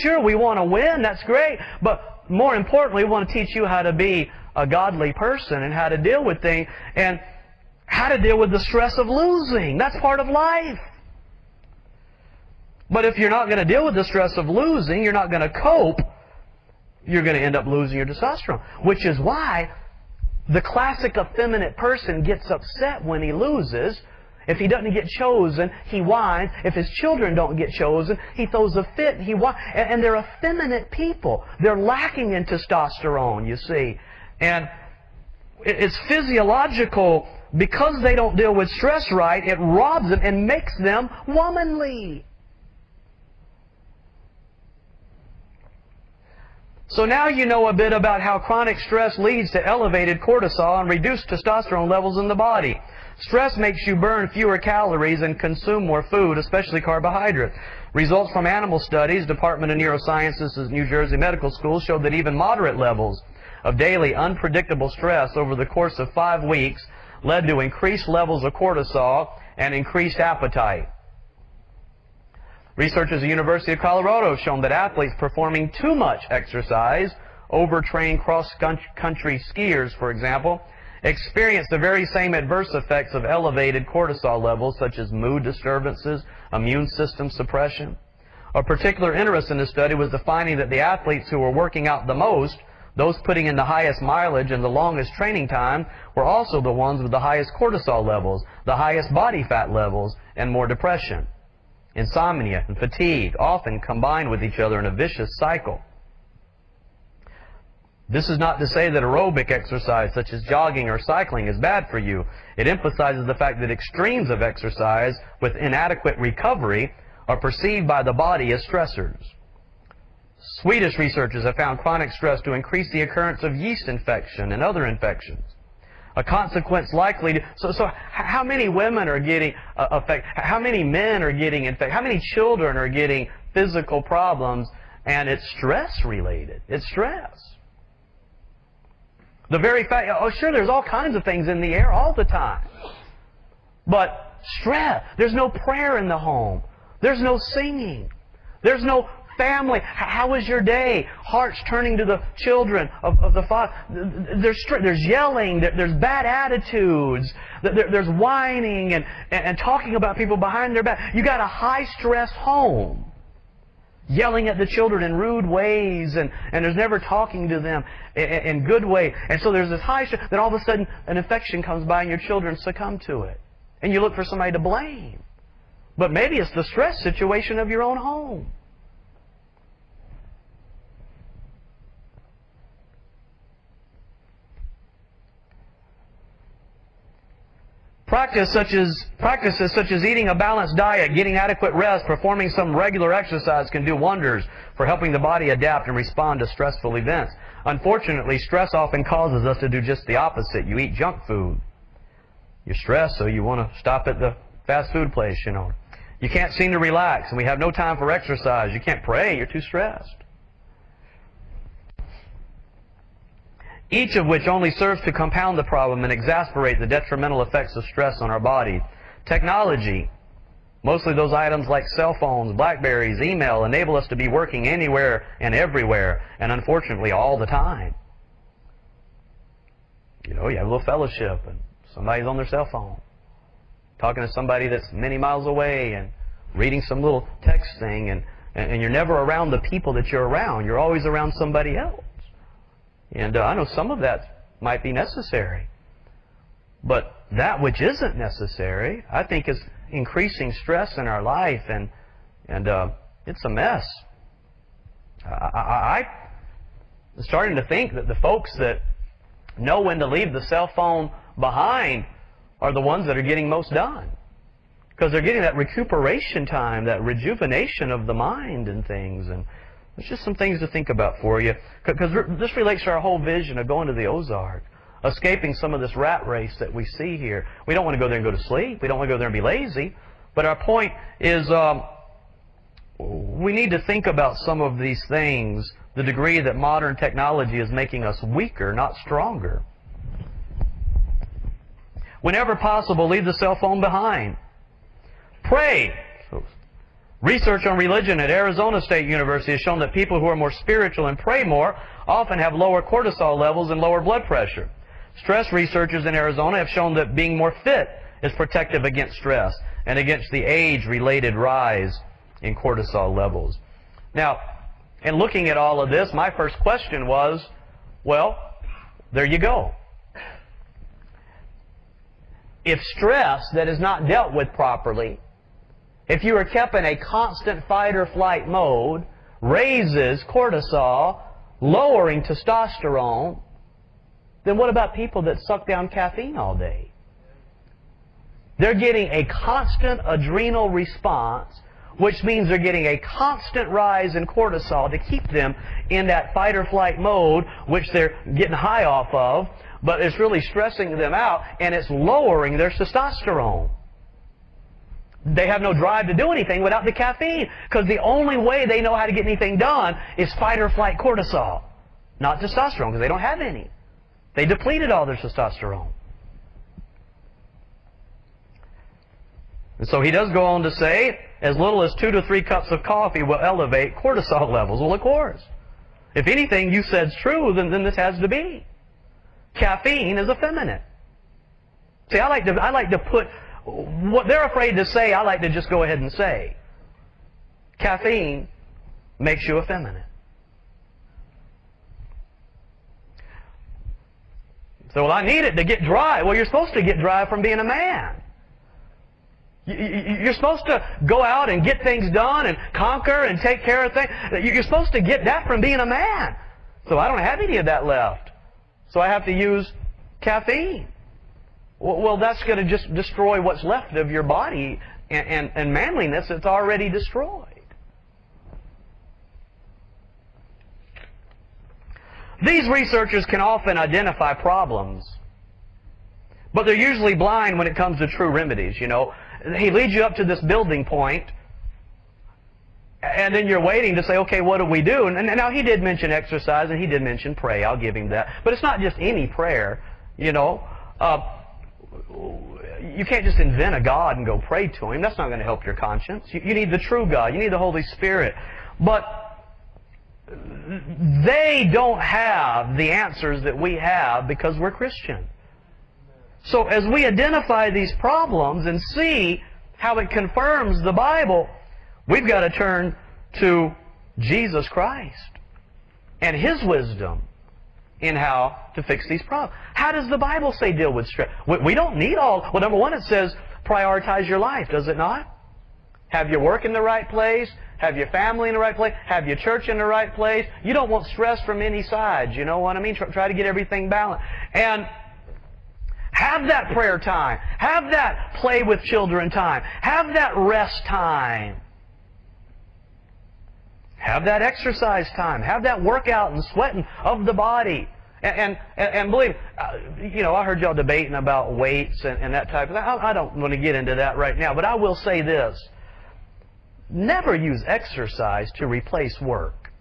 Sure, we want to win. That's great. But more importantly, we want to teach you how to be a godly person and how to deal with things and how to deal with the stress of losing. That's part of life. But if you're not going to deal with the stress of losing, you're not going to cope, you're going to end up losing your testosterone. Which is why the classic effeminate person gets upset when he loses. If he doesn't get chosen, he whines. If his children don't get chosen, he throws a fit. He whines. And they're effeminate people. They're lacking in testosterone, you see. And it's physiological because they don't deal with stress right, it robs them and makes them womanly. So now you know a bit about how chronic stress leads to elevated cortisol and reduced testosterone levels in the body. Stress makes you burn fewer calories and consume more food, especially carbohydrates. Results from animal studies, Department of Neurosciences New Jersey Medical School, showed that even moderate levels of daily unpredictable stress over the course of five weeks led to increased levels of cortisol and increased appetite. Researchers at the University of Colorado have shown that athletes performing too much exercise, overtrained cross-country skiers, for example, experience the very same adverse effects of elevated cortisol levels, such as mood disturbances, immune system suppression. A particular interest in this study was the finding that the athletes who were working out the most, those putting in the highest mileage and the longest training time, were also the ones with the highest cortisol levels, the highest body fat levels, and more depression. Insomnia and fatigue often combine with each other in a vicious cycle. This is not to say that aerobic exercise such as jogging or cycling is bad for you. It emphasizes the fact that extremes of exercise with inadequate recovery are perceived by the body as stressors. Swedish researchers have found chronic stress to increase the occurrence of yeast infection and other infections a consequence likely to, so, so how many women are getting uh, affected? How many men are getting infected? How many children are getting physical problems? And it's stress related. It's stress. The very fact, oh sure, there's all kinds of things in the air all the time. But stress, there's no prayer in the home. There's no singing. There's no family. How was your day? Hearts turning to the children of, of the father. There's, there's yelling. There's bad attitudes. There's whining and, and talking about people behind their back. You got a high stress home. Yelling at the children in rude ways, and, and there's never talking to them in, in good way. And so there's this high stress. Then all of a sudden, an infection comes by, and your children succumb to it. And you look for somebody to blame. But maybe it's the stress situation of your own home. Practice such as, practices such as eating a balanced diet, getting adequate rest, performing some regular exercise can do wonders for helping the body adapt and respond to stressful events. Unfortunately, stress often causes us to do just the opposite. You eat junk food. You're stressed, so you want to stop at the fast food place, you know. You can't seem to relax, and we have no time for exercise. You can't pray, you're too stressed. Each of which only serves to compound the problem and exasperate the detrimental effects of stress on our body. Technology, mostly those items like cell phones, Blackberries, email, enable us to be working anywhere and everywhere, and unfortunately all the time. You know, you have a little fellowship, and somebody's on their cell phone, talking to somebody that's many miles away, and reading some little text thing, and, and you're never around the people that you're around. You're always around somebody else. And uh, I know some of that might be necessary. But that which isn't necessary, I think, is increasing stress in our life, and and uh, it's a mess. I, I, I'm starting to think that the folks that know when to leave the cell phone behind are the ones that are getting most done. Because they're getting that recuperation time, that rejuvenation of the mind and things. And there's just some things to think about for you. Because this relates to our whole vision of going to the Ozark. Escaping some of this rat race that we see here. We don't want to go there and go to sleep. We don't want to go there and be lazy. But our point is um, we need to think about some of these things, the degree that modern technology is making us weaker, not stronger. Whenever possible, leave the cell phone behind. Pray. Research on religion at Arizona State University has shown that people who are more spiritual and pray more often have lower cortisol levels and lower blood pressure. Stress researchers in Arizona have shown that being more fit is protective against stress and against the age-related rise in cortisol levels. Now, in looking at all of this, my first question was, well, there you go. If stress that is not dealt with properly if you are kept in a constant fight or flight mode, raises cortisol, lowering testosterone, then what about people that suck down caffeine all day? They're getting a constant adrenal response, which means they're getting a constant rise in cortisol to keep them in that fight or flight mode, which they're getting high off of, but it's really stressing them out, and it's lowering their testosterone. They have no drive to do anything without the caffeine because the only way they know how to get anything done is fight or flight cortisol, not testosterone because they don't have any. They depleted all their testosterone. And so he does go on to say, as little as two to three cups of coffee will elevate cortisol levels. Well, of course. If anything you said's true, then, then this has to be. Caffeine is effeminate. See, I like to, I like to put what they're afraid to say, I like to just go ahead and say. Caffeine makes you effeminate. So, well, I need it to get dry. Well, you're supposed to get dry from being a man. You're supposed to go out and get things done and conquer and take care of things. You're supposed to get that from being a man. So I don't have any of that left. So I have to use caffeine. Well, that's going to just destroy what's left of your body and, and, and manliness that's already destroyed. These researchers can often identify problems, but they're usually blind when it comes to true remedies, you know. He leads you up to this building point, and then you're waiting to say, okay, what do we do? And, and now he did mention exercise, and he did mention pray. I'll give him that. But it's not just any prayer, you know. Uh, you can't just invent a God and go pray to Him. That's not going to help your conscience. You, you need the true God. You need the Holy Spirit. But they don't have the answers that we have because we're Christian. So as we identify these problems and see how it confirms the Bible, we've got to turn to Jesus Christ and His wisdom in how to fix these problems. How does the Bible say deal with stress? We don't need all. Well, number one, it says prioritize your life, does it not? Have your work in the right place. Have your family in the right place. Have your church in the right place. You don't want stress from any sides. You know what I mean? Try, try to get everything balanced. And Have that prayer time. Have that play with children time. Have that rest time. Have that exercise time. Have that workout and sweating of the body. And, and, and believe, uh, you know, I heard y'all debating about weights and, and that type of thing. I, I don't want to get into that right now, but I will say this. Never use exercise to replace work.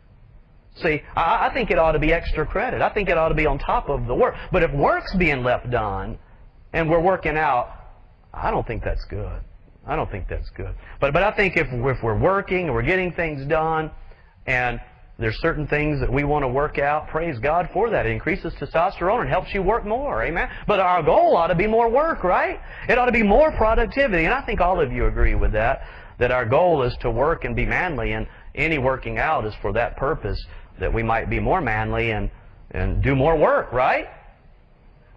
See, I, I think it ought to be extra credit. I think it ought to be on top of the work. But if work's being left done and we're working out, I don't think that's good. I don't think that's good. But, but I think if, if we're working and we're getting things done and there's certain things that we want to work out. Praise God for that. It increases testosterone and helps you work more. Amen. But our goal ought to be more work, right? It ought to be more productivity. And I think all of you agree with that. That our goal is to work and be manly. And any working out is for that purpose. That we might be more manly and, and do more work, right?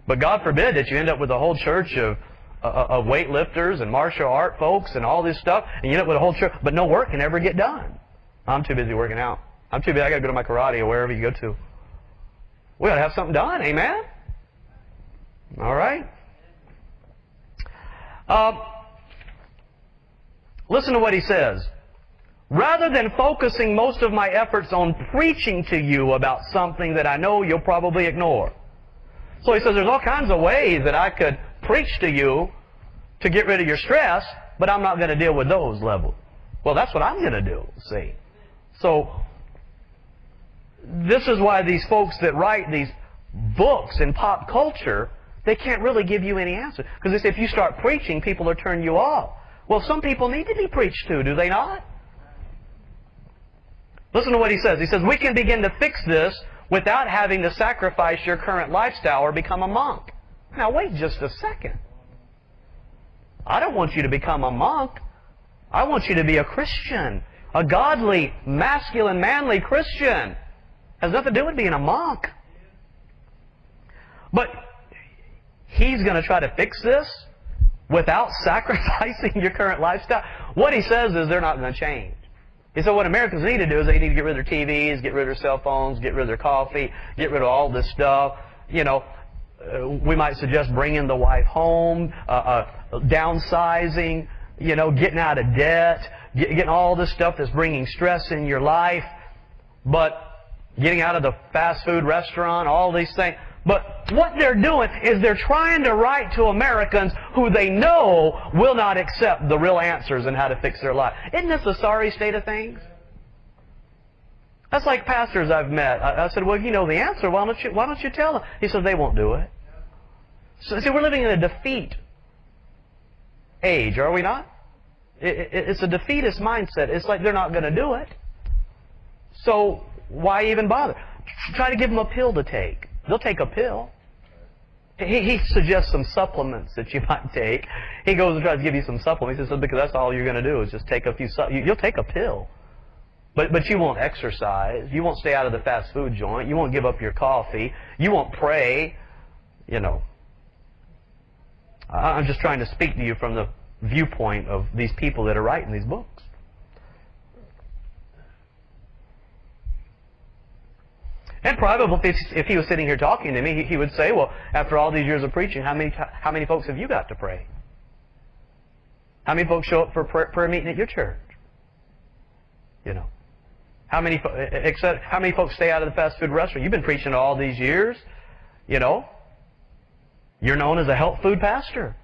But God forbid that you end up with a whole church of, uh, uh, of weightlifters and martial art folks and all this stuff. And you end up with a whole church, but no work can ever get done. I'm too busy working out. I'm too busy. I got to go to my karate or wherever you go to. We got to have something done. Amen? All right. Uh, listen to what he says. Rather than focusing most of my efforts on preaching to you about something that I know you'll probably ignore. So he says there's all kinds of ways that I could preach to you to get rid of your stress, but I'm not going to deal with those levels. Well, that's what I'm going to do, see. So, this is why these folks that write these books in pop culture, they can't really give you any answer. Because if you start preaching, people will turn you off. Well, some people need to be preached to, do they not? Listen to what he says. He says, we can begin to fix this without having to sacrifice your current lifestyle or become a monk. Now, wait just a second. I don't want you to become a monk. I want you to be a Christian. A godly, masculine, manly Christian. Has nothing to do with being a monk. But he's going to try to fix this without sacrificing your current lifestyle. What he says is they're not going to change. He said what Americans need to do is they need to get rid of their TVs, get rid of their cell phones, get rid of their coffee, get rid of all this stuff. You know, uh, we might suggest bringing the wife home, uh, uh, downsizing, you know, getting out of debt, getting all this stuff that's bringing stress in your life. But getting out of the fast food restaurant, all these things. But what they're doing is they're trying to write to Americans who they know will not accept the real answers and how to fix their life. Isn't this a sorry state of things? That's like pastors I've met. I, I said, well, you know the answer. Why don't you, why don't you tell them? He said, they won't do it. So, see, we're living in a defeat age, are we not? It, it, it's a defeatist mindset. It's like they're not going to do it. So why even bother? Try to give them a pill to take. They'll take a pill. He, he suggests some supplements that you might take. He goes and tries to give you some supplements. He says, because that's all you're going to do is just take a few supplements. You'll take a pill. But, but you won't exercise. You won't stay out of the fast food joint. You won't give up your coffee. You won't pray. You know. I'm just trying to speak to you from the viewpoint of these people that are writing these books. And probably if, if he was sitting here talking to me, he, he would say, well, after all these years of preaching, how many, how many folks have you got to pray? How many folks show up for prayer, prayer meeting at your church? You know. How many, except, how many folks stay out of the fast food restaurant? You've been preaching all these years. You know. You're known as a health food pastor.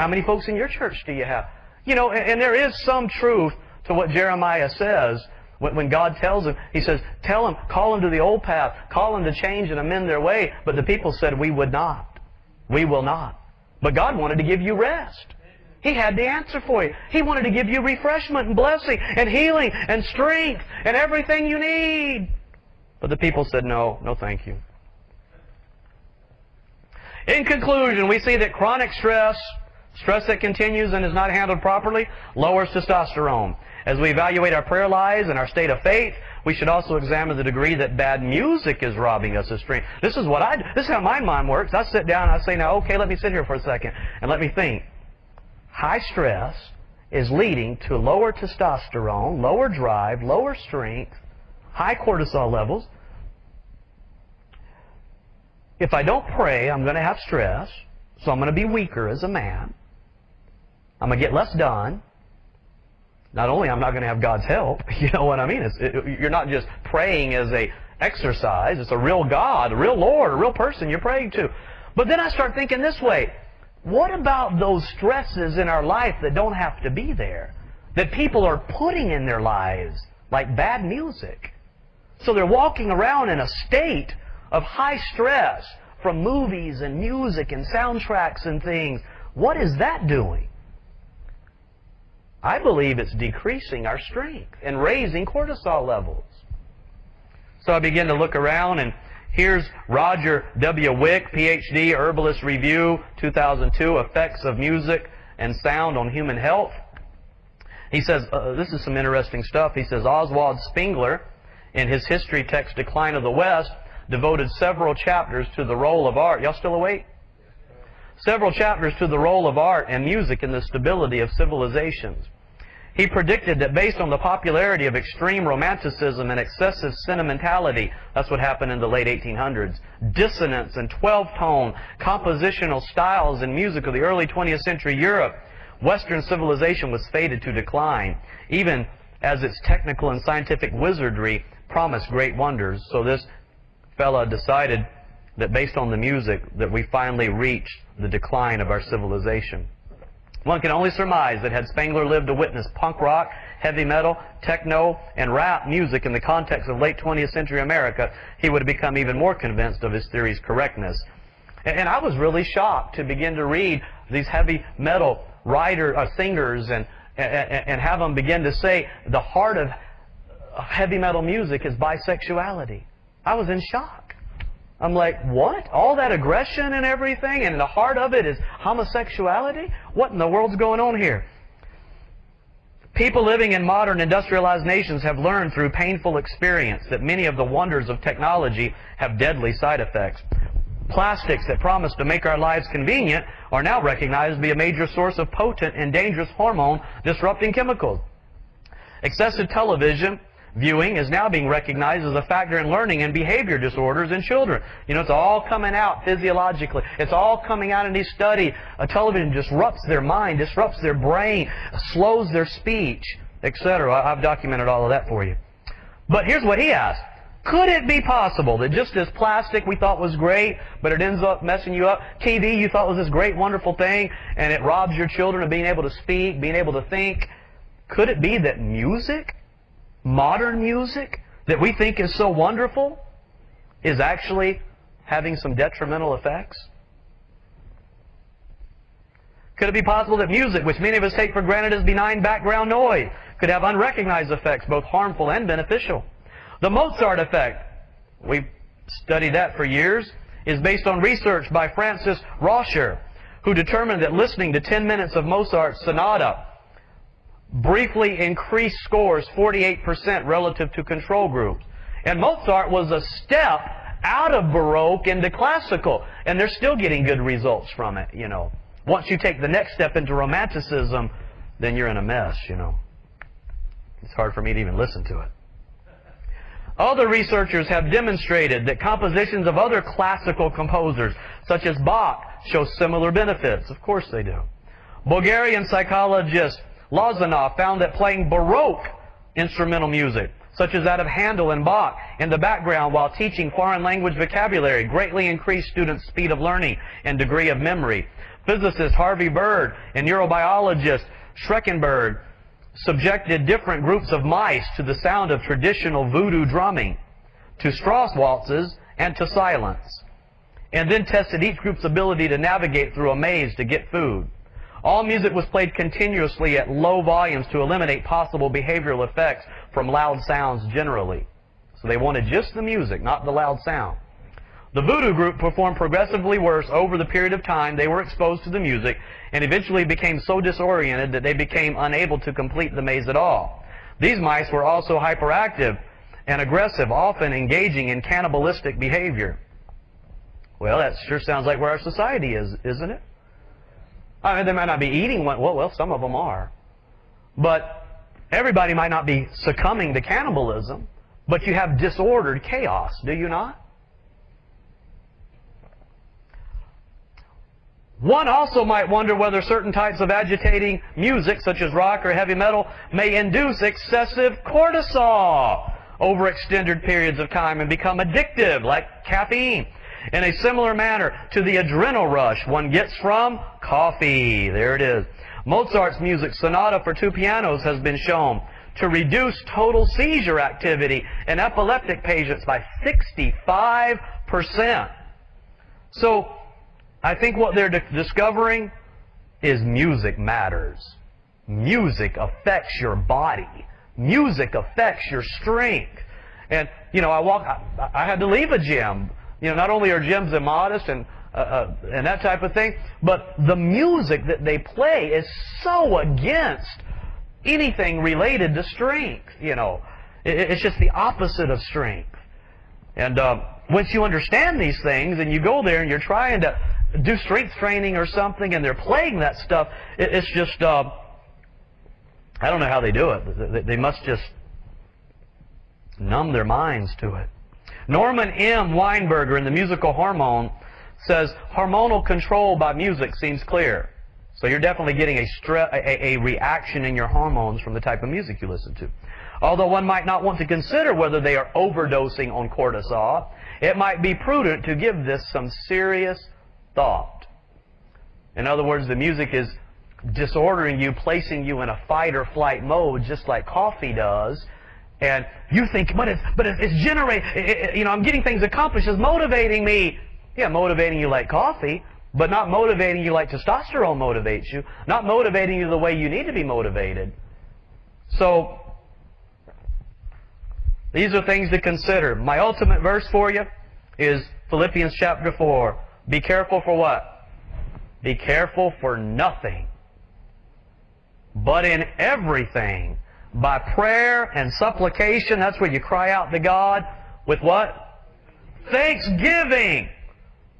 How many folks in your church do you have? You know, and, and there is some truth to what Jeremiah says when God tells him, He says, tell them, call them to the old path, call them to change and amend their way. But the people said, we would not. We will not. But God wanted to give you rest. He had the answer for you. He wanted to give you refreshment and blessing and healing and strength and everything you need. But the people said, no, no thank you. In conclusion, we see that chronic stress, stress that continues and is not handled properly, lowers testosterone. As we evaluate our prayer lives and our state of faith, we should also examine the degree that bad music is robbing us of strength. This is what I this is how my mind works. I sit down and I say, now okay, let me sit here for a second and let me think. High stress is leading to lower testosterone, lower drive, lower strength, high cortisol levels. If I don't pray, I'm going to have stress. so I'm going to be weaker as a man. I'm going to get less done. Not only I'm not going to have God's help, you know what I mean? It, you're not just praying as a exercise. It's a real God, a real Lord, a real person you're praying to. But then I start thinking this way. What about those stresses in our life that don't have to be there? That people are putting in their lives, like bad music. So they're walking around in a state of high stress from movies and music and soundtracks and things. What is that doing? I believe it's decreasing our strength and raising cortisol levels. So I begin to look around and here's Roger W. Wicke, PhD, Herbalist Review, 2002, Effects of Music and Sound on Human Health. He says, uh, this is some interesting stuff. He says, Oswald Spengler, in his history text Decline of the West, devoted several chapters to the role of art. Y'all still awake? Several chapters to the role of art and music in the stability of civilizations. He predicted that based on the popularity of extreme romanticism and excessive sentimentality, that's what happened in the late 1800s, dissonance and 12-tone compositional styles in music of the early 20th century Europe, Western civilization was fated to decline, even as its technical and scientific wizardry promised great wonders. So this fella decided that based on the music that we finally reached the decline of our civilization. One can only surmise that had Spengler lived to witness punk rock, heavy metal, techno, and rap music in the context of late 20th century America, he would have become even more convinced of his theory's correctness. And, I was really shocked to begin to read these heavy metal writer, uh, singers and, and, and have them begin to say the heart of heavy metal music is bisexuality. I was in shock. I'm like, what? All that aggression and everything, and the heart of it is homosexuality? What in the world's going on here? People living in modern industrialized nations have learned through painful experience that many of the wonders of technology have deadly side effects. Plastics that promise to make our lives convenient are now recognized to be a major source of potent and dangerous hormone disrupting chemicals. Excessive television viewing is now being recognized as a factor in learning and behavior disorders in children. You know, it's all coming out physiologically. It's all coming out in these studies. A television disrupts their mind, disrupts their brain, slows their speech, etc. I've documented all of that for you. But here's what he asked. Could it be possible that just this plastic we thought was great, but it ends up messing you up? TV you thought was this great, wonderful thing, and it robs your children of being able to speak, being able to think? Could it be that music modern music that we think is so wonderful is actually having some detrimental effects? Could it be possible that music, which many of us take for granted as benign background noise, could have unrecognized effects, both harmful and beneficial? The Mozart effect, we've studied that for years, is based on research by Frances Rauscher, who determined that listening to 10 minutes of Mozart's sonata briefly increased scores 48% relative to control groups. And Mozart was a step out of Baroque into classical, and they're still getting good results from it, you know. Once you take the next step into Romanticism, then you're in a mess, you know. It's hard for me to even listen to it. Other researchers have demonstrated that compositions of other classical composers, such as Bach, show similar benefits. Of course they do. Bulgarian psychologist Lozanov found that playing Baroque instrumental music, such as that of Handel and Bach, in the background while teaching foreign language vocabulary greatly increased students' speed of learning and degree of memory. Physicist Harvey Bird and neurobiologist Schreckenberg subjected different groups of mice to the sound of traditional voodoo drumming, to Strauss waltzes, and to silence, and then tested each group's ability to navigate through a maze to get food. All music was played continuously at low volumes to eliminate possible behavioral effects from loud sounds generally. So they wanted just the music, not the loud sound. The voodoo group performed progressively worse over the period of time they were exposed to the music and eventually became so disoriented that they became unable to complete the maze at all. These mice were also hyperactive and aggressive, often engaging in cannibalistic behavior. Well, that sure sounds like where our society is, isn't it? I mean, they might not be eating one. Well, well, some of them are. But everybody might not be succumbing to cannibalism, but you have disordered chaos, do you not? One also might wonder whether certain types of agitating music, such as rock or heavy metal, may induce excessive cortisol over extended periods of time and become addictive, like caffeine. In a similar manner to the adrenal rush one gets from coffee. There it is. Mozart's music, Sonata for Two Pianos, has been shown to reduce total seizure activity in epileptic patients by 65%. So, I think what they're discovering is music matters. Music affects your body. Music affects your strength. And, you know, I walk, I, I had to leave a gym. You know, not only are gyms immodest and, uh, uh, and that type of thing, but the music that they play is so against anything related to strength, you know. It, it's just the opposite of strength. And uh, once you understand these things and you go there and you're trying to do strength training or something and they're playing that stuff, it, it's just, uh, I don't know how they do it. They, they must just numb their minds to it. Norman M. Weinberger in the musical hormone says hormonal control by music seems clear. So you're definitely getting a, a, a, reaction in your hormones from the type of music you listen to. Although one might not want to consider whether they are overdosing on cortisol, it might be prudent to give this some serious thought. In other words, the music is disordering you, placing you in a fight or flight mode, just like coffee does. And you think, but it's, but it's generating, it, you know, I'm getting things accomplished. It's motivating me. Yeah, motivating you like coffee, but not motivating you like testosterone motivates you, not motivating you the way you need to be motivated. So, these are things to consider. My ultimate verse for you is Philippians chapter 4. Be careful for what? Be careful for nothing. But in everything, by prayer and supplication, that's where you cry out to God, with what? Thanksgiving.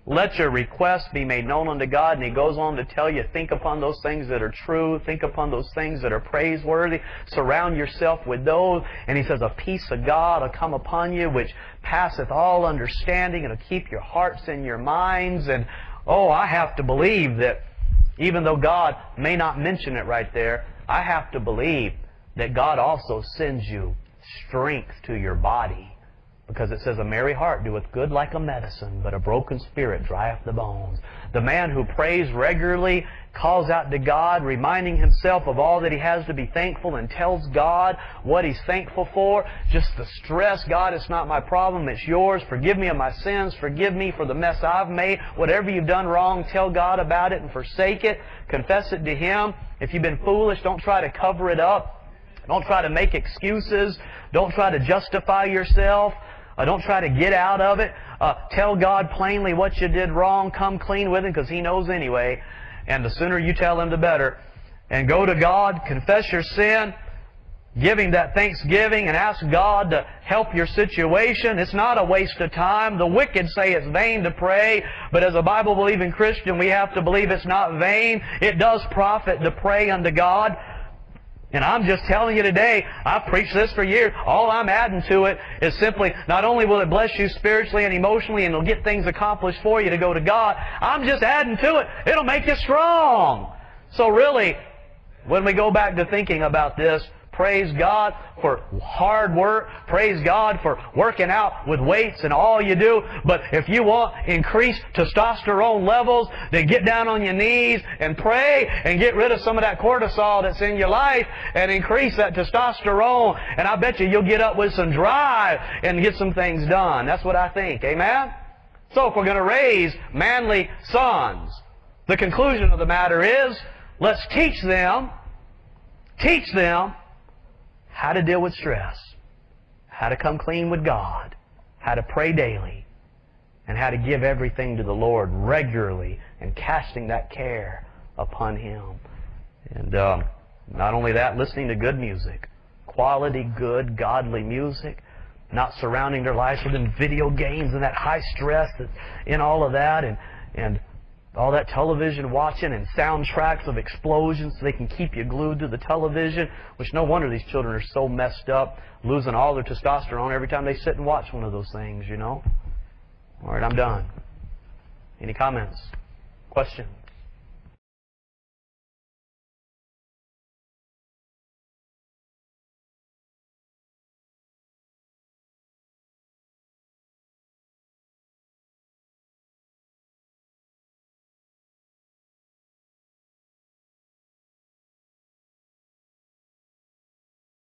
Let your requests be made known unto God. And he goes on to tell you, think upon those things that are true. Think upon those things that are praiseworthy. Surround yourself with those. And he says, a peace of God will come upon you, which passeth all understanding. It'll keep your hearts and your minds. And, oh, I have to believe that even though God may not mention it right there, I have to believe that God also sends you strength to your body because it says, A merry heart doeth good like a medicine, but a broken spirit drieth the bones. The man who prays regularly calls out to God, reminding himself of all that he has to be thankful and tells God what he's thankful for. Just the stress, God, it's not my problem, it's yours. Forgive me of my sins. Forgive me for the mess I've made. Whatever you've done wrong, tell God about it and forsake it. Confess it to Him. If you've been foolish, don't try to cover it up. Don't try to make excuses. Don't try to justify yourself. Uh, don't try to get out of it. Uh, tell God plainly what you did wrong. Come clean with Him because He knows anyway. And the sooner you tell Him, the better. And go to God, confess your sin, give Him that thanksgiving, and ask God to help your situation. It's not a waste of time. The wicked say it's vain to pray, but as a Bible believing Christian, we have to believe it's not vain. It does profit to pray unto God. And I'm just telling you today, I've preached this for years. All I'm adding to it is simply, not only will it bless you spiritually and emotionally and it'll get things accomplished for you to go to God, I'm just adding to it. It'll make you strong. So really, when we go back to thinking about this, Praise God for hard work. Praise God for working out with weights and all you do. But if you want increased testosterone levels, then get down on your knees and pray and get rid of some of that cortisol that's in your life and increase that testosterone. And I bet you you'll get up with some drive and get some things done. That's what I think. Amen? So if we're going to raise manly sons, the conclusion of the matter is, let's teach them, teach them how to deal with stress, how to come clean with God, how to pray daily, and how to give everything to the Lord regularly and casting that care upon Him. And um, not only that, listening to good music, quality, good, godly music, not surrounding their lives with video games and that high stress that's in all of that, and and all that television watching and soundtracks of explosions so they can keep you glued to the television, which no wonder these children are so messed up, losing all their testosterone every time they sit and watch one of those things, you know? All right, I'm done. Any comments? Questions?